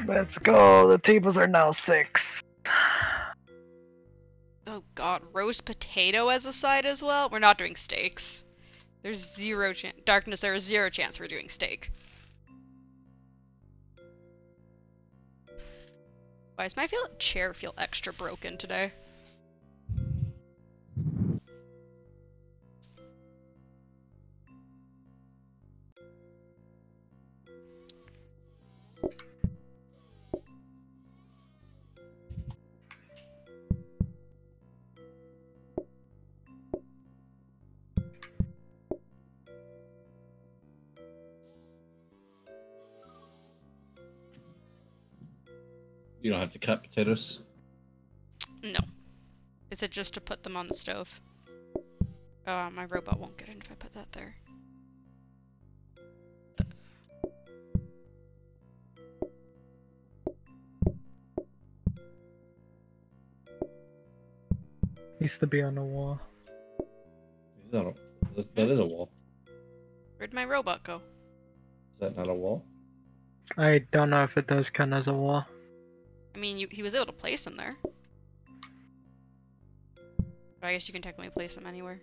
Let's go. The tables are now six. Oh god, roast potato as a side as well? We're not doing steaks. There's zero chance. Darkness, there is zero chance we're doing steak. Why does my feel chair feel extra broken today? You don't have to cut potatoes. No. Is it just to put them on the stove? Uh, my robot won't get in if I put that there. Needs to be on the wall. Is that, a, that- that is a wall. Where'd my robot go? Is that not a wall? I don't know if it does count as a wall. I mean, you, he was able to place him there. But I guess you can technically place him anywhere.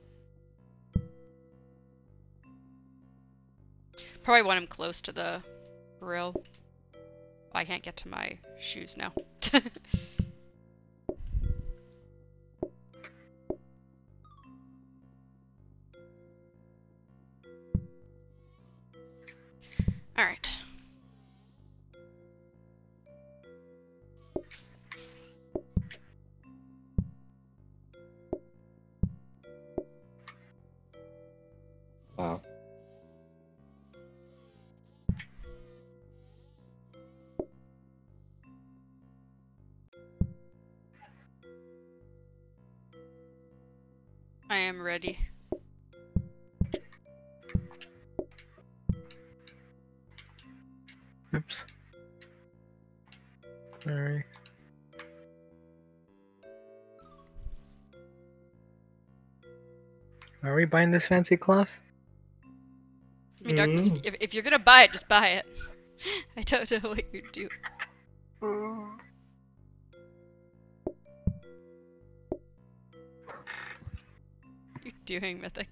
Probably want him close to the grill. I can't get to my shoes now. [LAUGHS] Alright. I am ready. Oops. Sorry. Are we buying this fancy cloth? I mean, Darkness, if, mm. if, if you're gonna buy it, just buy it. [LAUGHS] I don't know what you do. doing. Mm. Doing Mythic.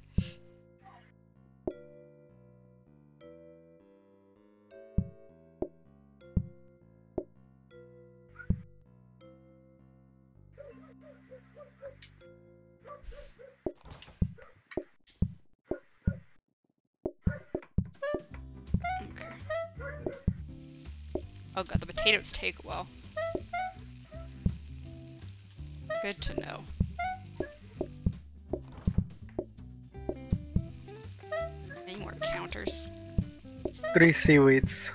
Oh god, the potatoes take while. Good to know. Counters? Three seaweeds.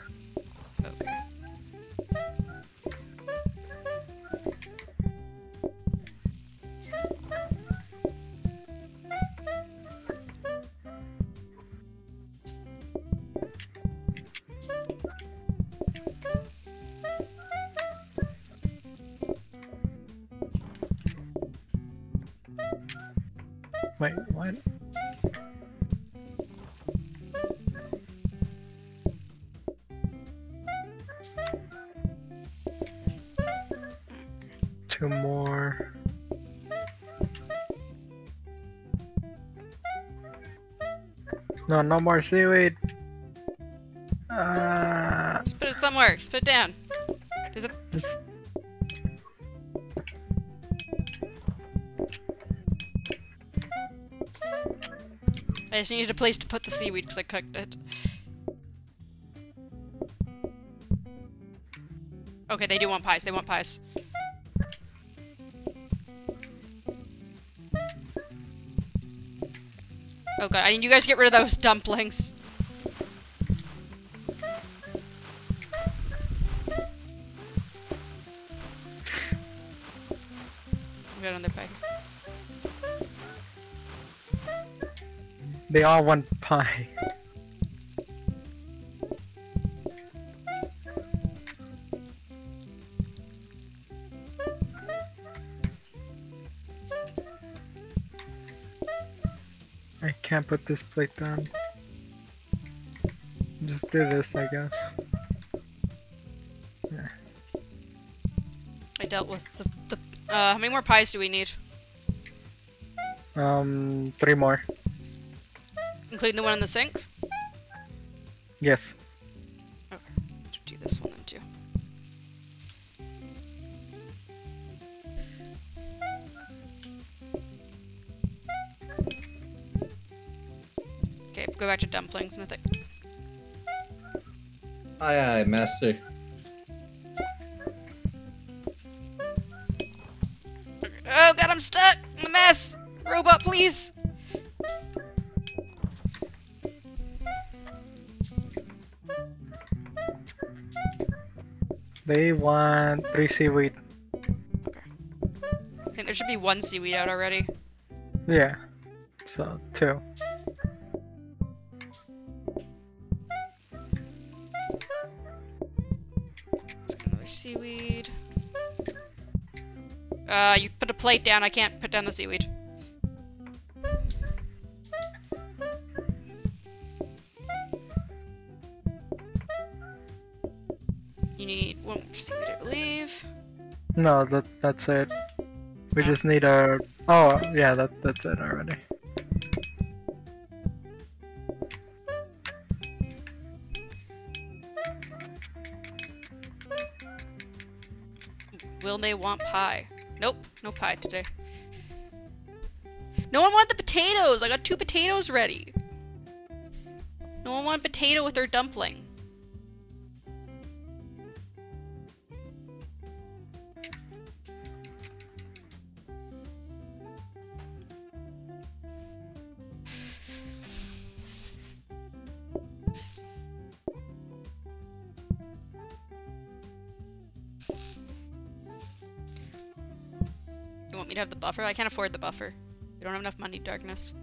No, no more seaweed. Uh, Just put it somewhere. Just put it down. There's a just I just needed a place to put the seaweed because I cooked it. Okay, they do want pies. They want pies. Oh god, I need you guys to get rid of those dumplings. I've got another pie. they all want pie. Can't put this plate down. Just do this, I guess. I dealt with the, the uh, how many more pies do we need? Um, three more. Including the one in the sink? Yes. Go back to dumplings, Mythic. Aye, aye, master. Oh god, I'm stuck! I'm a mess! Robot, please! They want three seaweed. I think there should be one seaweed out already. Yeah. So, two. Plate down, I can't put down the seaweed. You need one more seaweed, I believe. No, that that's it. We just need a. Oh, yeah, that that's it already. Will they want pie? Pie today. No one wanted the potatoes! I got two potatoes ready! No one wanted potato with their dumpling. Buffer? I can't afford the buffer. We don't have enough money, Darkness.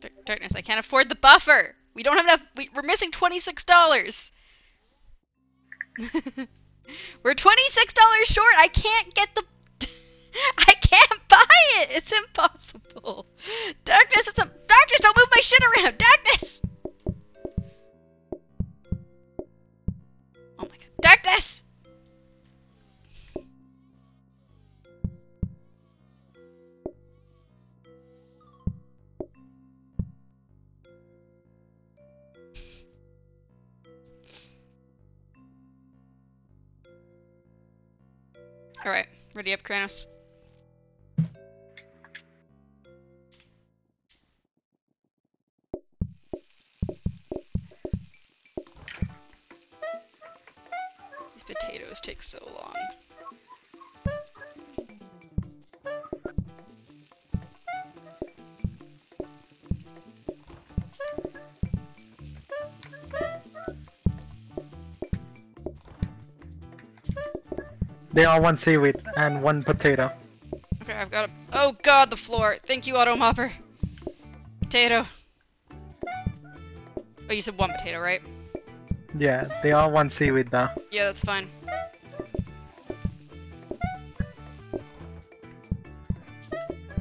Dar- Darkness, I can't afford the buffer! We don't have enough- we, we're missing $26! [LAUGHS] we're $26 short! I can't get the- [LAUGHS] I can't buy it! It's impossible! Darkness, it's a- Darkness, don't move my shit around! Darkness! Darkness! Alright, ready up, Kranos. Potatoes take so long. They are one seaweed and one potato. Okay, I've got a- Oh god, the floor! Thank you, Auto Mopper! Potato. Oh, you said one potato, right? Yeah, they all want seaweed though. Yeah, that's fine.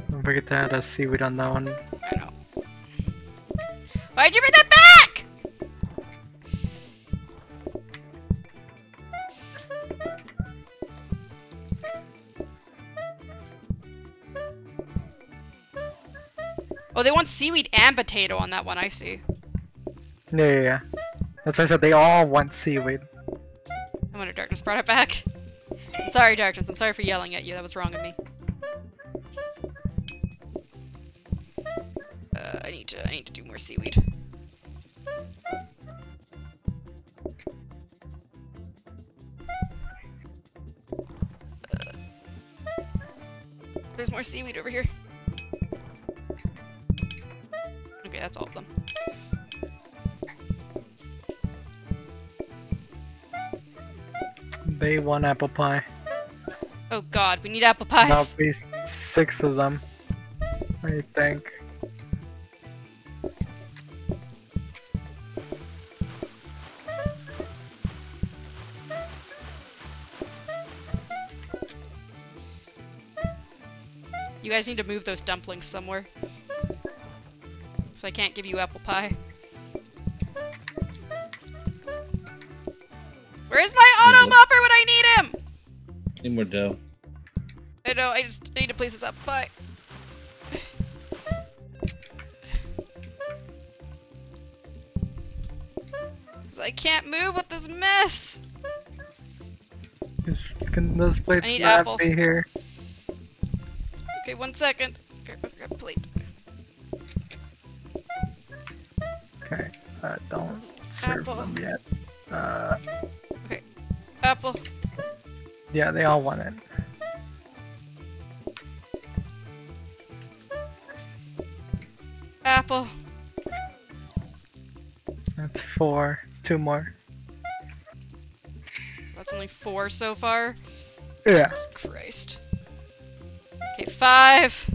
Don't forget to add a seaweed on that one. I know. Why'd you bring that back? Oh, they want seaweed and potato on that one, I see. Yeah, yeah, yeah. That's why I said they all want seaweed. I wonder Darkness brought it back. I'm sorry, Darkness. I'm sorry for yelling at you. That was wrong of me. Uh, I need to. I need to do more seaweed. Uh, There's more seaweed over here. Want apple pie. Oh god, we need apple pies. That'll be six of them. I think. You guys need to move those dumplings somewhere. So I can't give you apple pie. Need more dough. I know, I just need to place this up. pie. [LAUGHS] Cause I can't move with this mess. Is, can those plates not apple. be here? Okay, one second. Yeah, they all want it. Apple. That's four. Two more. That's only four so far. Yeah. Jesus Christ. Okay, five.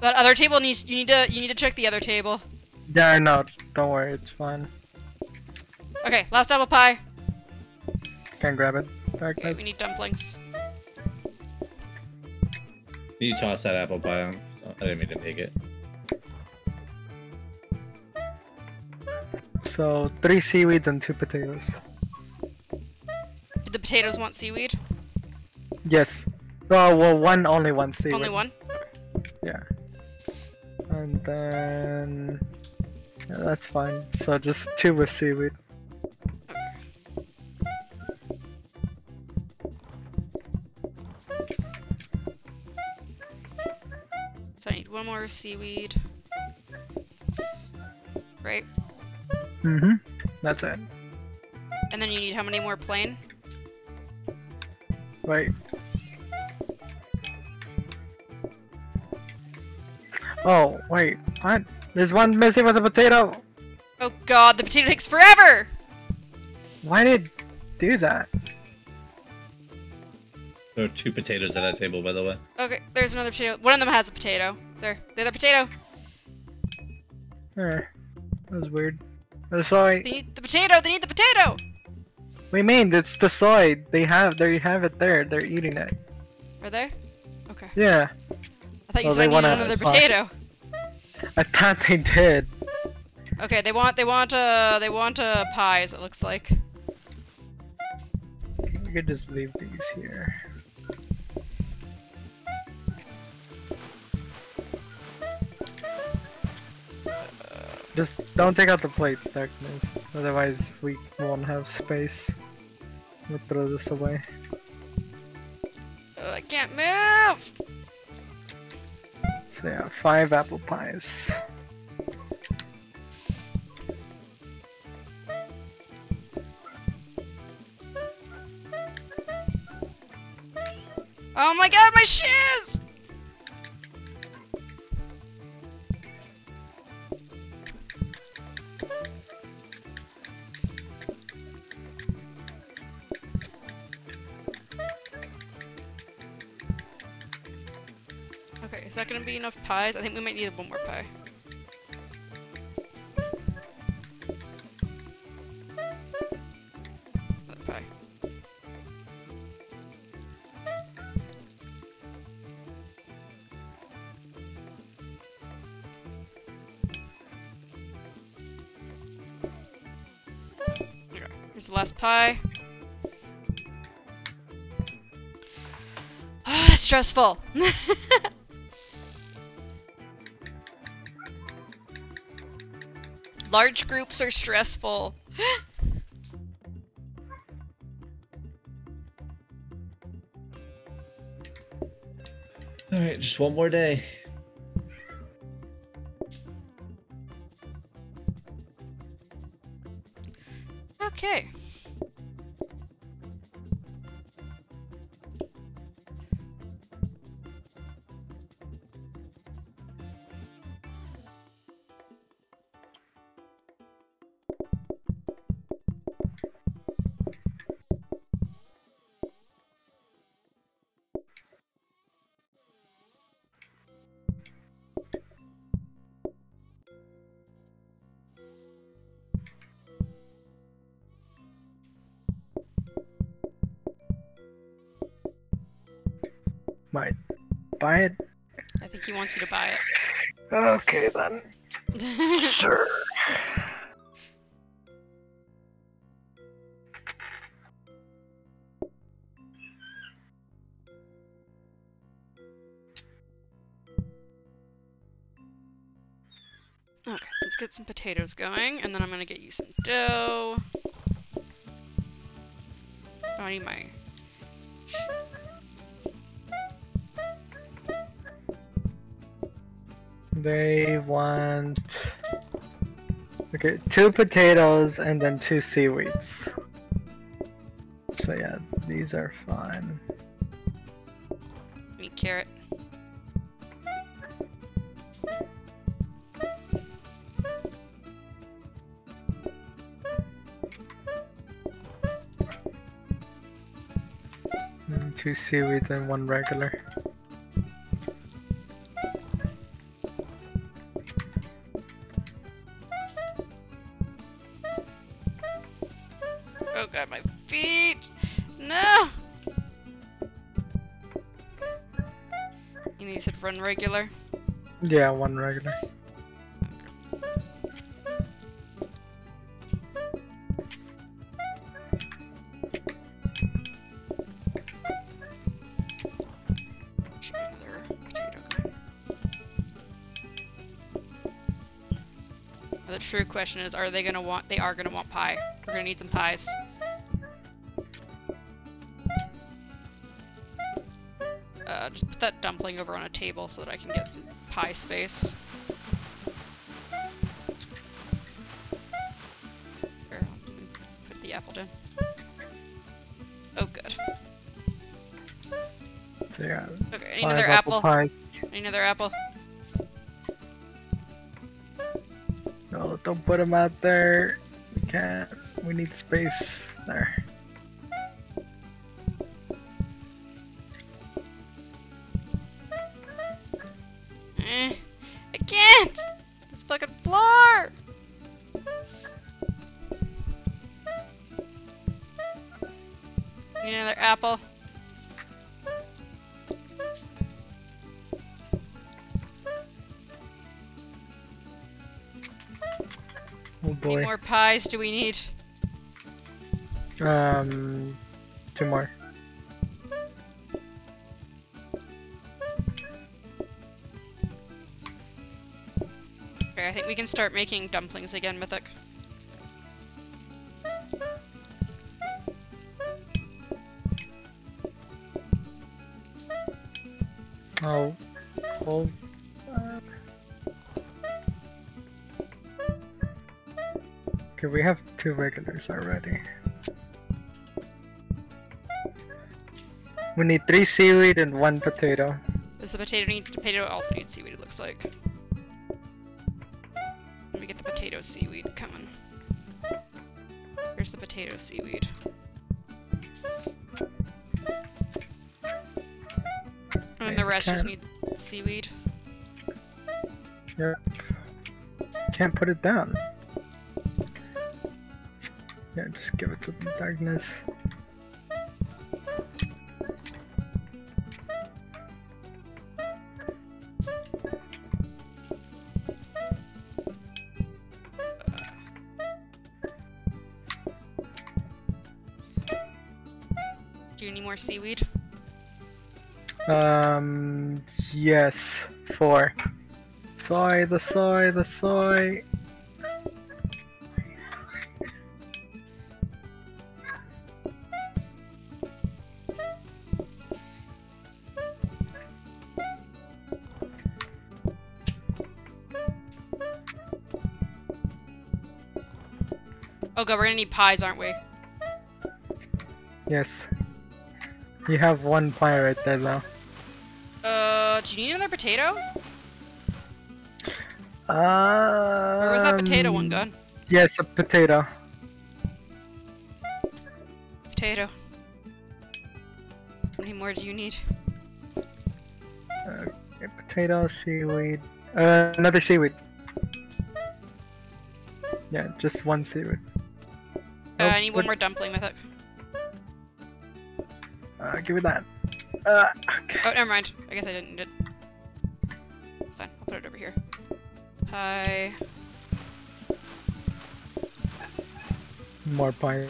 That other table needs you need to you need to check the other table. Yeah, I know. Don't worry, it's fine. Okay, last apple pie. Can't grab it. Okay, we need dumplings. You toss that apple pie on. Oh, I didn't mean to make it. So three seaweeds and two potatoes. Did the potatoes want seaweed? Yes. Oh well, one only one seaweed. Only one? Yeah. And then yeah, that's fine. So just two with seaweed. So I need one more seaweed. Right? Mm-hmm. That's it. And then you need how many more plane? Right. Oh wait, what? There's one missing with a potato. Oh god, the potato takes forever! Why did it do that? There are two potatoes at that table, by the way. Okay, there's another potato. One of them has a potato. There, the other potato. Eh, that was weird. The soy. They need the potato. They need the potato. We mean it's the soy. They have. They have it there. They're eating it. Are there? Okay. Yeah. I thought you Well, said I they needed another fine. potato. I thought they did. Okay, they want they want uh they want uh pies. It looks like. We could just leave these here. Just don't take out the plates, darkness. Otherwise, we won't have space. We'll throw this away. Uh, I can't move. So yeah, five apple pies. Oh my god, my shiz! Is that gonna be enough pies? I think we might need one more pie. Another pie. Okay, here's the last pie. Ah, stressful. [LAUGHS] Large groups are stressful. [GASPS] All right, just one more day. He wants you to buy it. Okay then. [LAUGHS] Sure. okay, let's get some potatoes going, and then I'm gonna get you some dough. Oh, I need my. They want okay, two potatoes and then two seaweeds. So yeah, these are fine. Meat carrot. Mm, Two seaweeds and one regular. Regular. Yeah, one regular. Should get another potato going. Now, The true question is, are they gonna want? They are gonna want pie. We're gonna need some pies. Just put that dumpling over on a table so that I can get some pie space. Here, put the apple down. Oh, good. Yeah, Okay, need five another apple. pies. Need another apple. No, don't put them out there. We can't. We need space there. Pies do we need? Um, two more. Okay, I think we can start making dumplings again, Mythic. We have two regulars already. We need three seaweed and one potato. Does the potato need potato also needs seaweed, it looks like. Let me get the potato seaweed coming. Here's the potato seaweed. And the rest just need seaweed. Yep. Can't put it down. Darkness. Do you need more seaweed? Um, yes, four. Soy, the soy, the soy. Oh god, we're gonna need pies, aren't we? Yes. You have one pie right there, though. Uh, do you need another potato? Uh, Where was that potato one gone? Yes, a potato. Potato. How many more do you need? Okay, potato, seaweed. Uh, another seaweed. Yeah, just one seaweed. Nope, I need one more dumpling with it. Uh, give me that. Uh, okay. Oh, never mind. I guess I didn't need it. It's fine. I'll put it over here. Pie. More pies.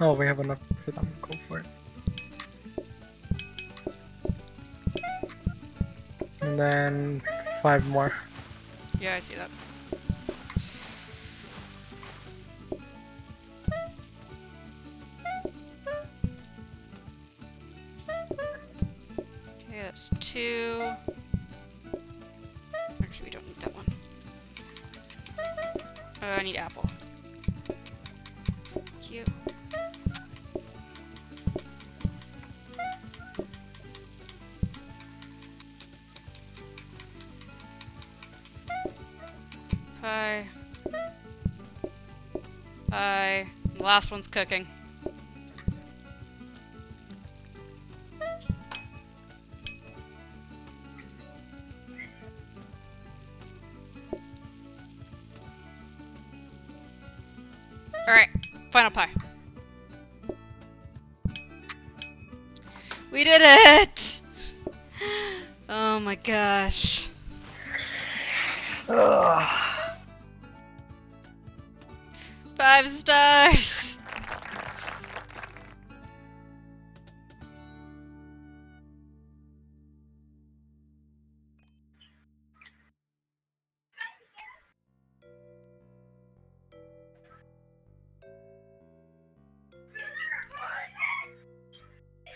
Oh, we have enough for them. Go for it. And then five more. Yeah, I see that. Last one's cooking.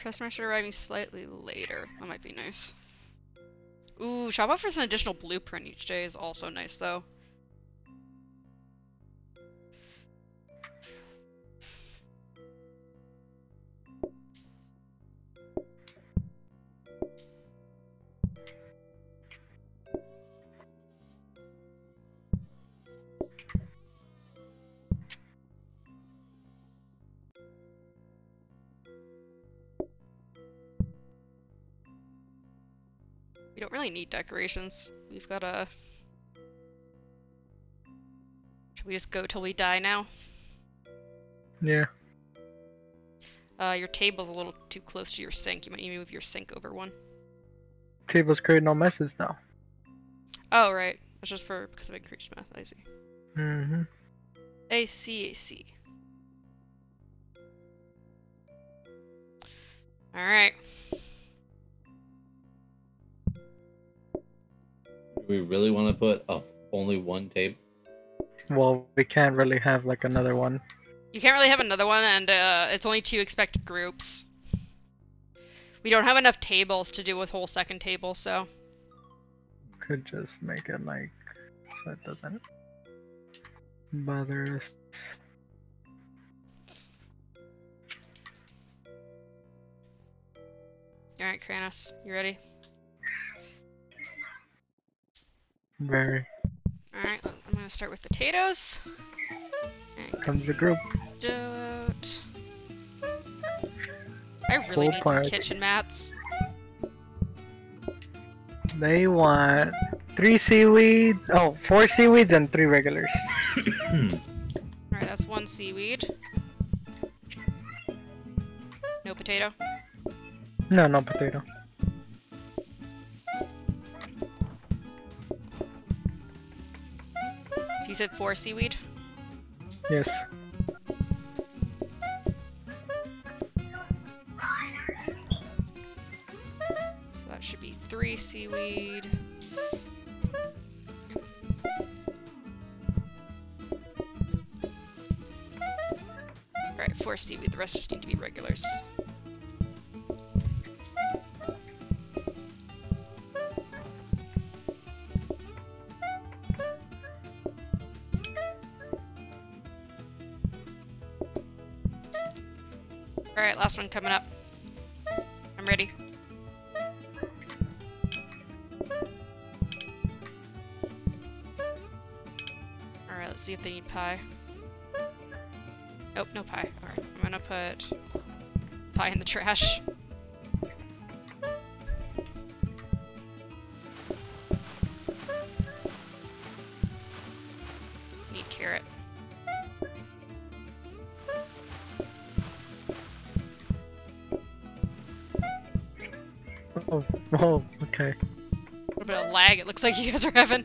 Customers arriving slightly later. That might be nice. Ooh, shop offers an additional blueprint each day is also nice though. Really need decorations. We've got a. Should we just go till we die now? Yeah. Uh, your table's a little too close to your sink. You might need to move your sink over one. Tables creating no messes now. Oh, right. That's just for because of increased math. I see. Mm-hmm. A C A C. All right. We really want to put a, only one table? Well, we can't really have like another one. You can't really have another one, and uh, it's only two expected groups. We don't have enough tables to do a whole second table, so. Could just make it like so it doesn't bother us. All right, Kranos, you ready? Very. Alright, I'm gonna start with potatoes. And Comes the group. some out. I really Full need park. some kitchen mats. They want three seaweed. Oh, four seaweeds and three regulars. [COUGHS] Alright, that's one seaweed. No potato. No, no potato. So you said four seaweed? Yes. So that should be three seaweed. Alright, four seaweed. The rest just need to be regulars. Alright, last one coming up. I'm ready. Alright, let's see if they need pie. Nope, no pie. Alright, I'm gonna put pie in the trash. Looks like you guys are having.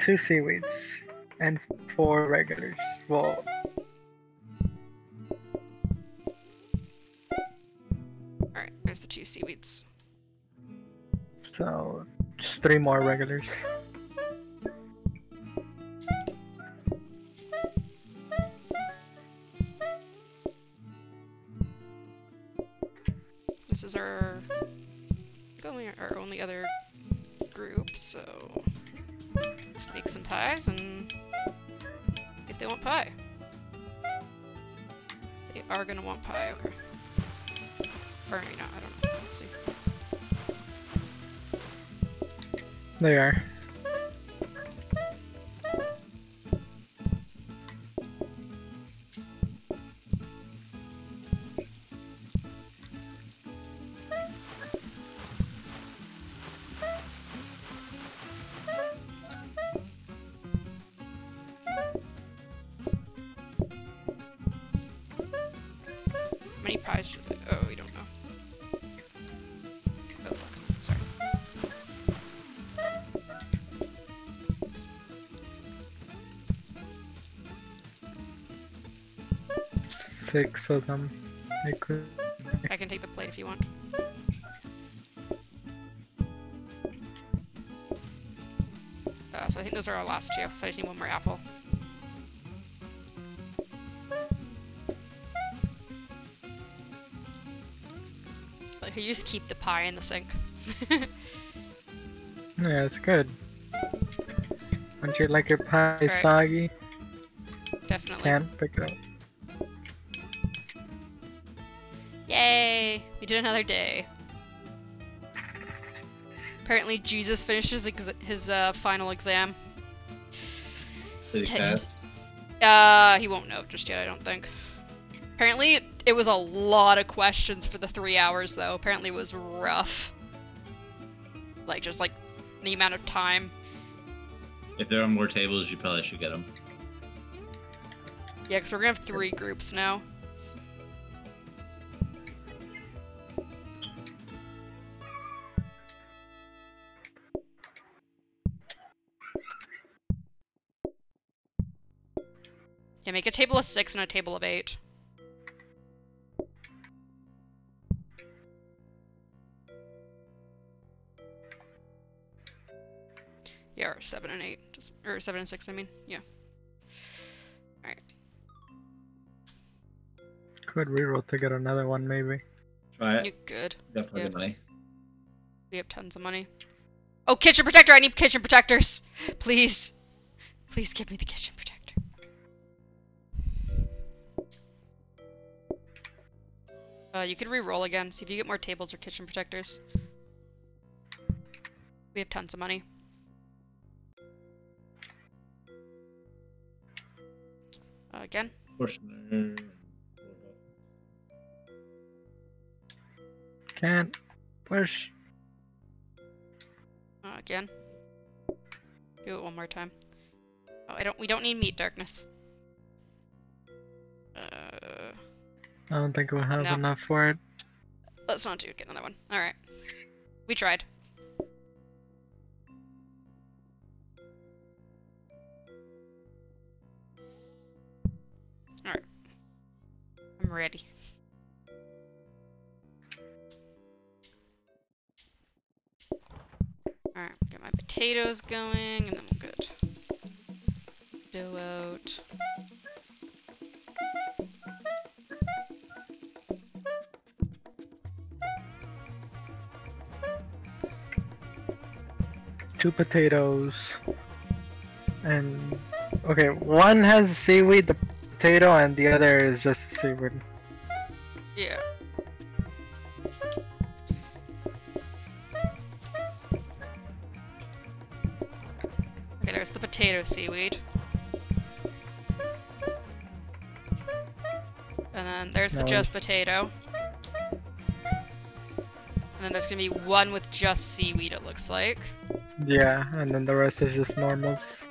Two seaweeds and four regulars. Well, three more regulars. They are. Six of them. They could. I can take the plate if you want. Uh, so I think those are our last two. So I just need one more apple. Like, you just keep the pie in the sink. [LAUGHS] Yeah, it's good. Don't you like your pie Alright. soggy? Definitely. Can't pick it up. Yay! We did another day. Apparently, Jesus ex- his uh, final exam. Did he pass? Uh, he won't know just yet, I don't think. Apparently, it was a lot of questions for the three hours, though. Apparently, it was rough. Like, just like the amount of time. If there are more tables, you probably should get them. Yeah, because we're gonna have three groups now. Yeah, make a table of six and a table of eight. Yeah, or seven and eight, just or seven and six. I mean, yeah. All right. Could reroll to get another one, maybe. Try it. You it. good? Got plenty yeah. money. We have tons of money. Oh, kitchen protector! I need kitchen protectors! [LAUGHS] Please. Please give me the kitchen Uh, you could re-roll again. See if you get more tables or kitchen protectors. We have tons of money. Uh, again. Portioner. Can't push. Uh, again. Do it one more time. Oh, I don't. We don't need meat darkness. I don't think we'll have No. enough for it. let's not do get another one. All right. We tried. All right. I'm ready. Alright, get my potatoes going, and then we're good. Dough out. Two potatoes. And okay, one has seaweed, the potato, and the other is just seaweed. Yeah. Okay, there's the potato seaweed. And then there's the No. just potato. And then there's gonna be one with just seaweed, it looks like. Yeah, and then the rest is just normals.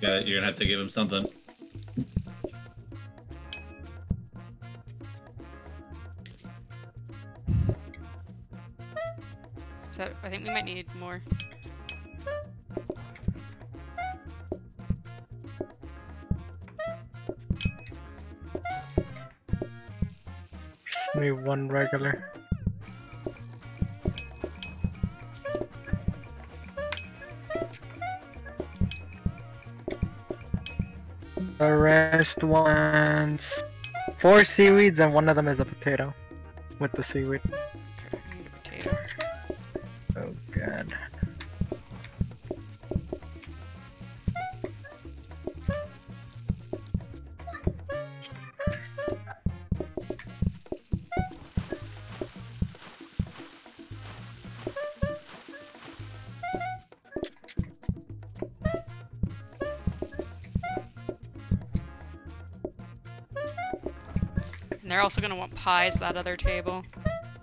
Yeah, you're gonna have to give him something. So I think we might need more. Maybe one regular. The rest wants four seaweeds and one of them is a potato with the seaweed. Gonna want pies that other table.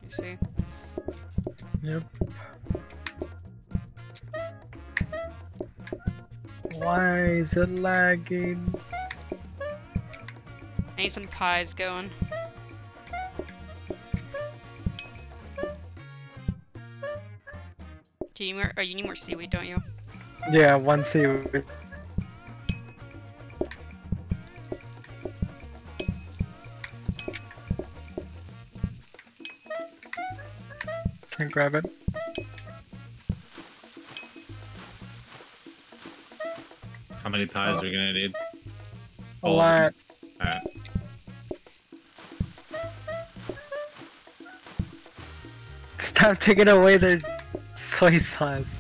You see. Yep. Why is it lagging? I need some pies going. Do you need more? Oh, you need more seaweed, don't you? Yeah, one seaweed. Grab it? How many pies are we gonna need? A All lot. Alright. Stop taking away the soy sauce.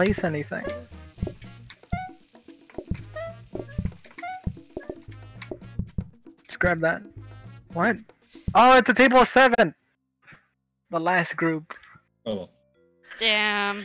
Place anything. Let's grab that. What? Oh, it's a table of seven! The last group. Oh. Damn.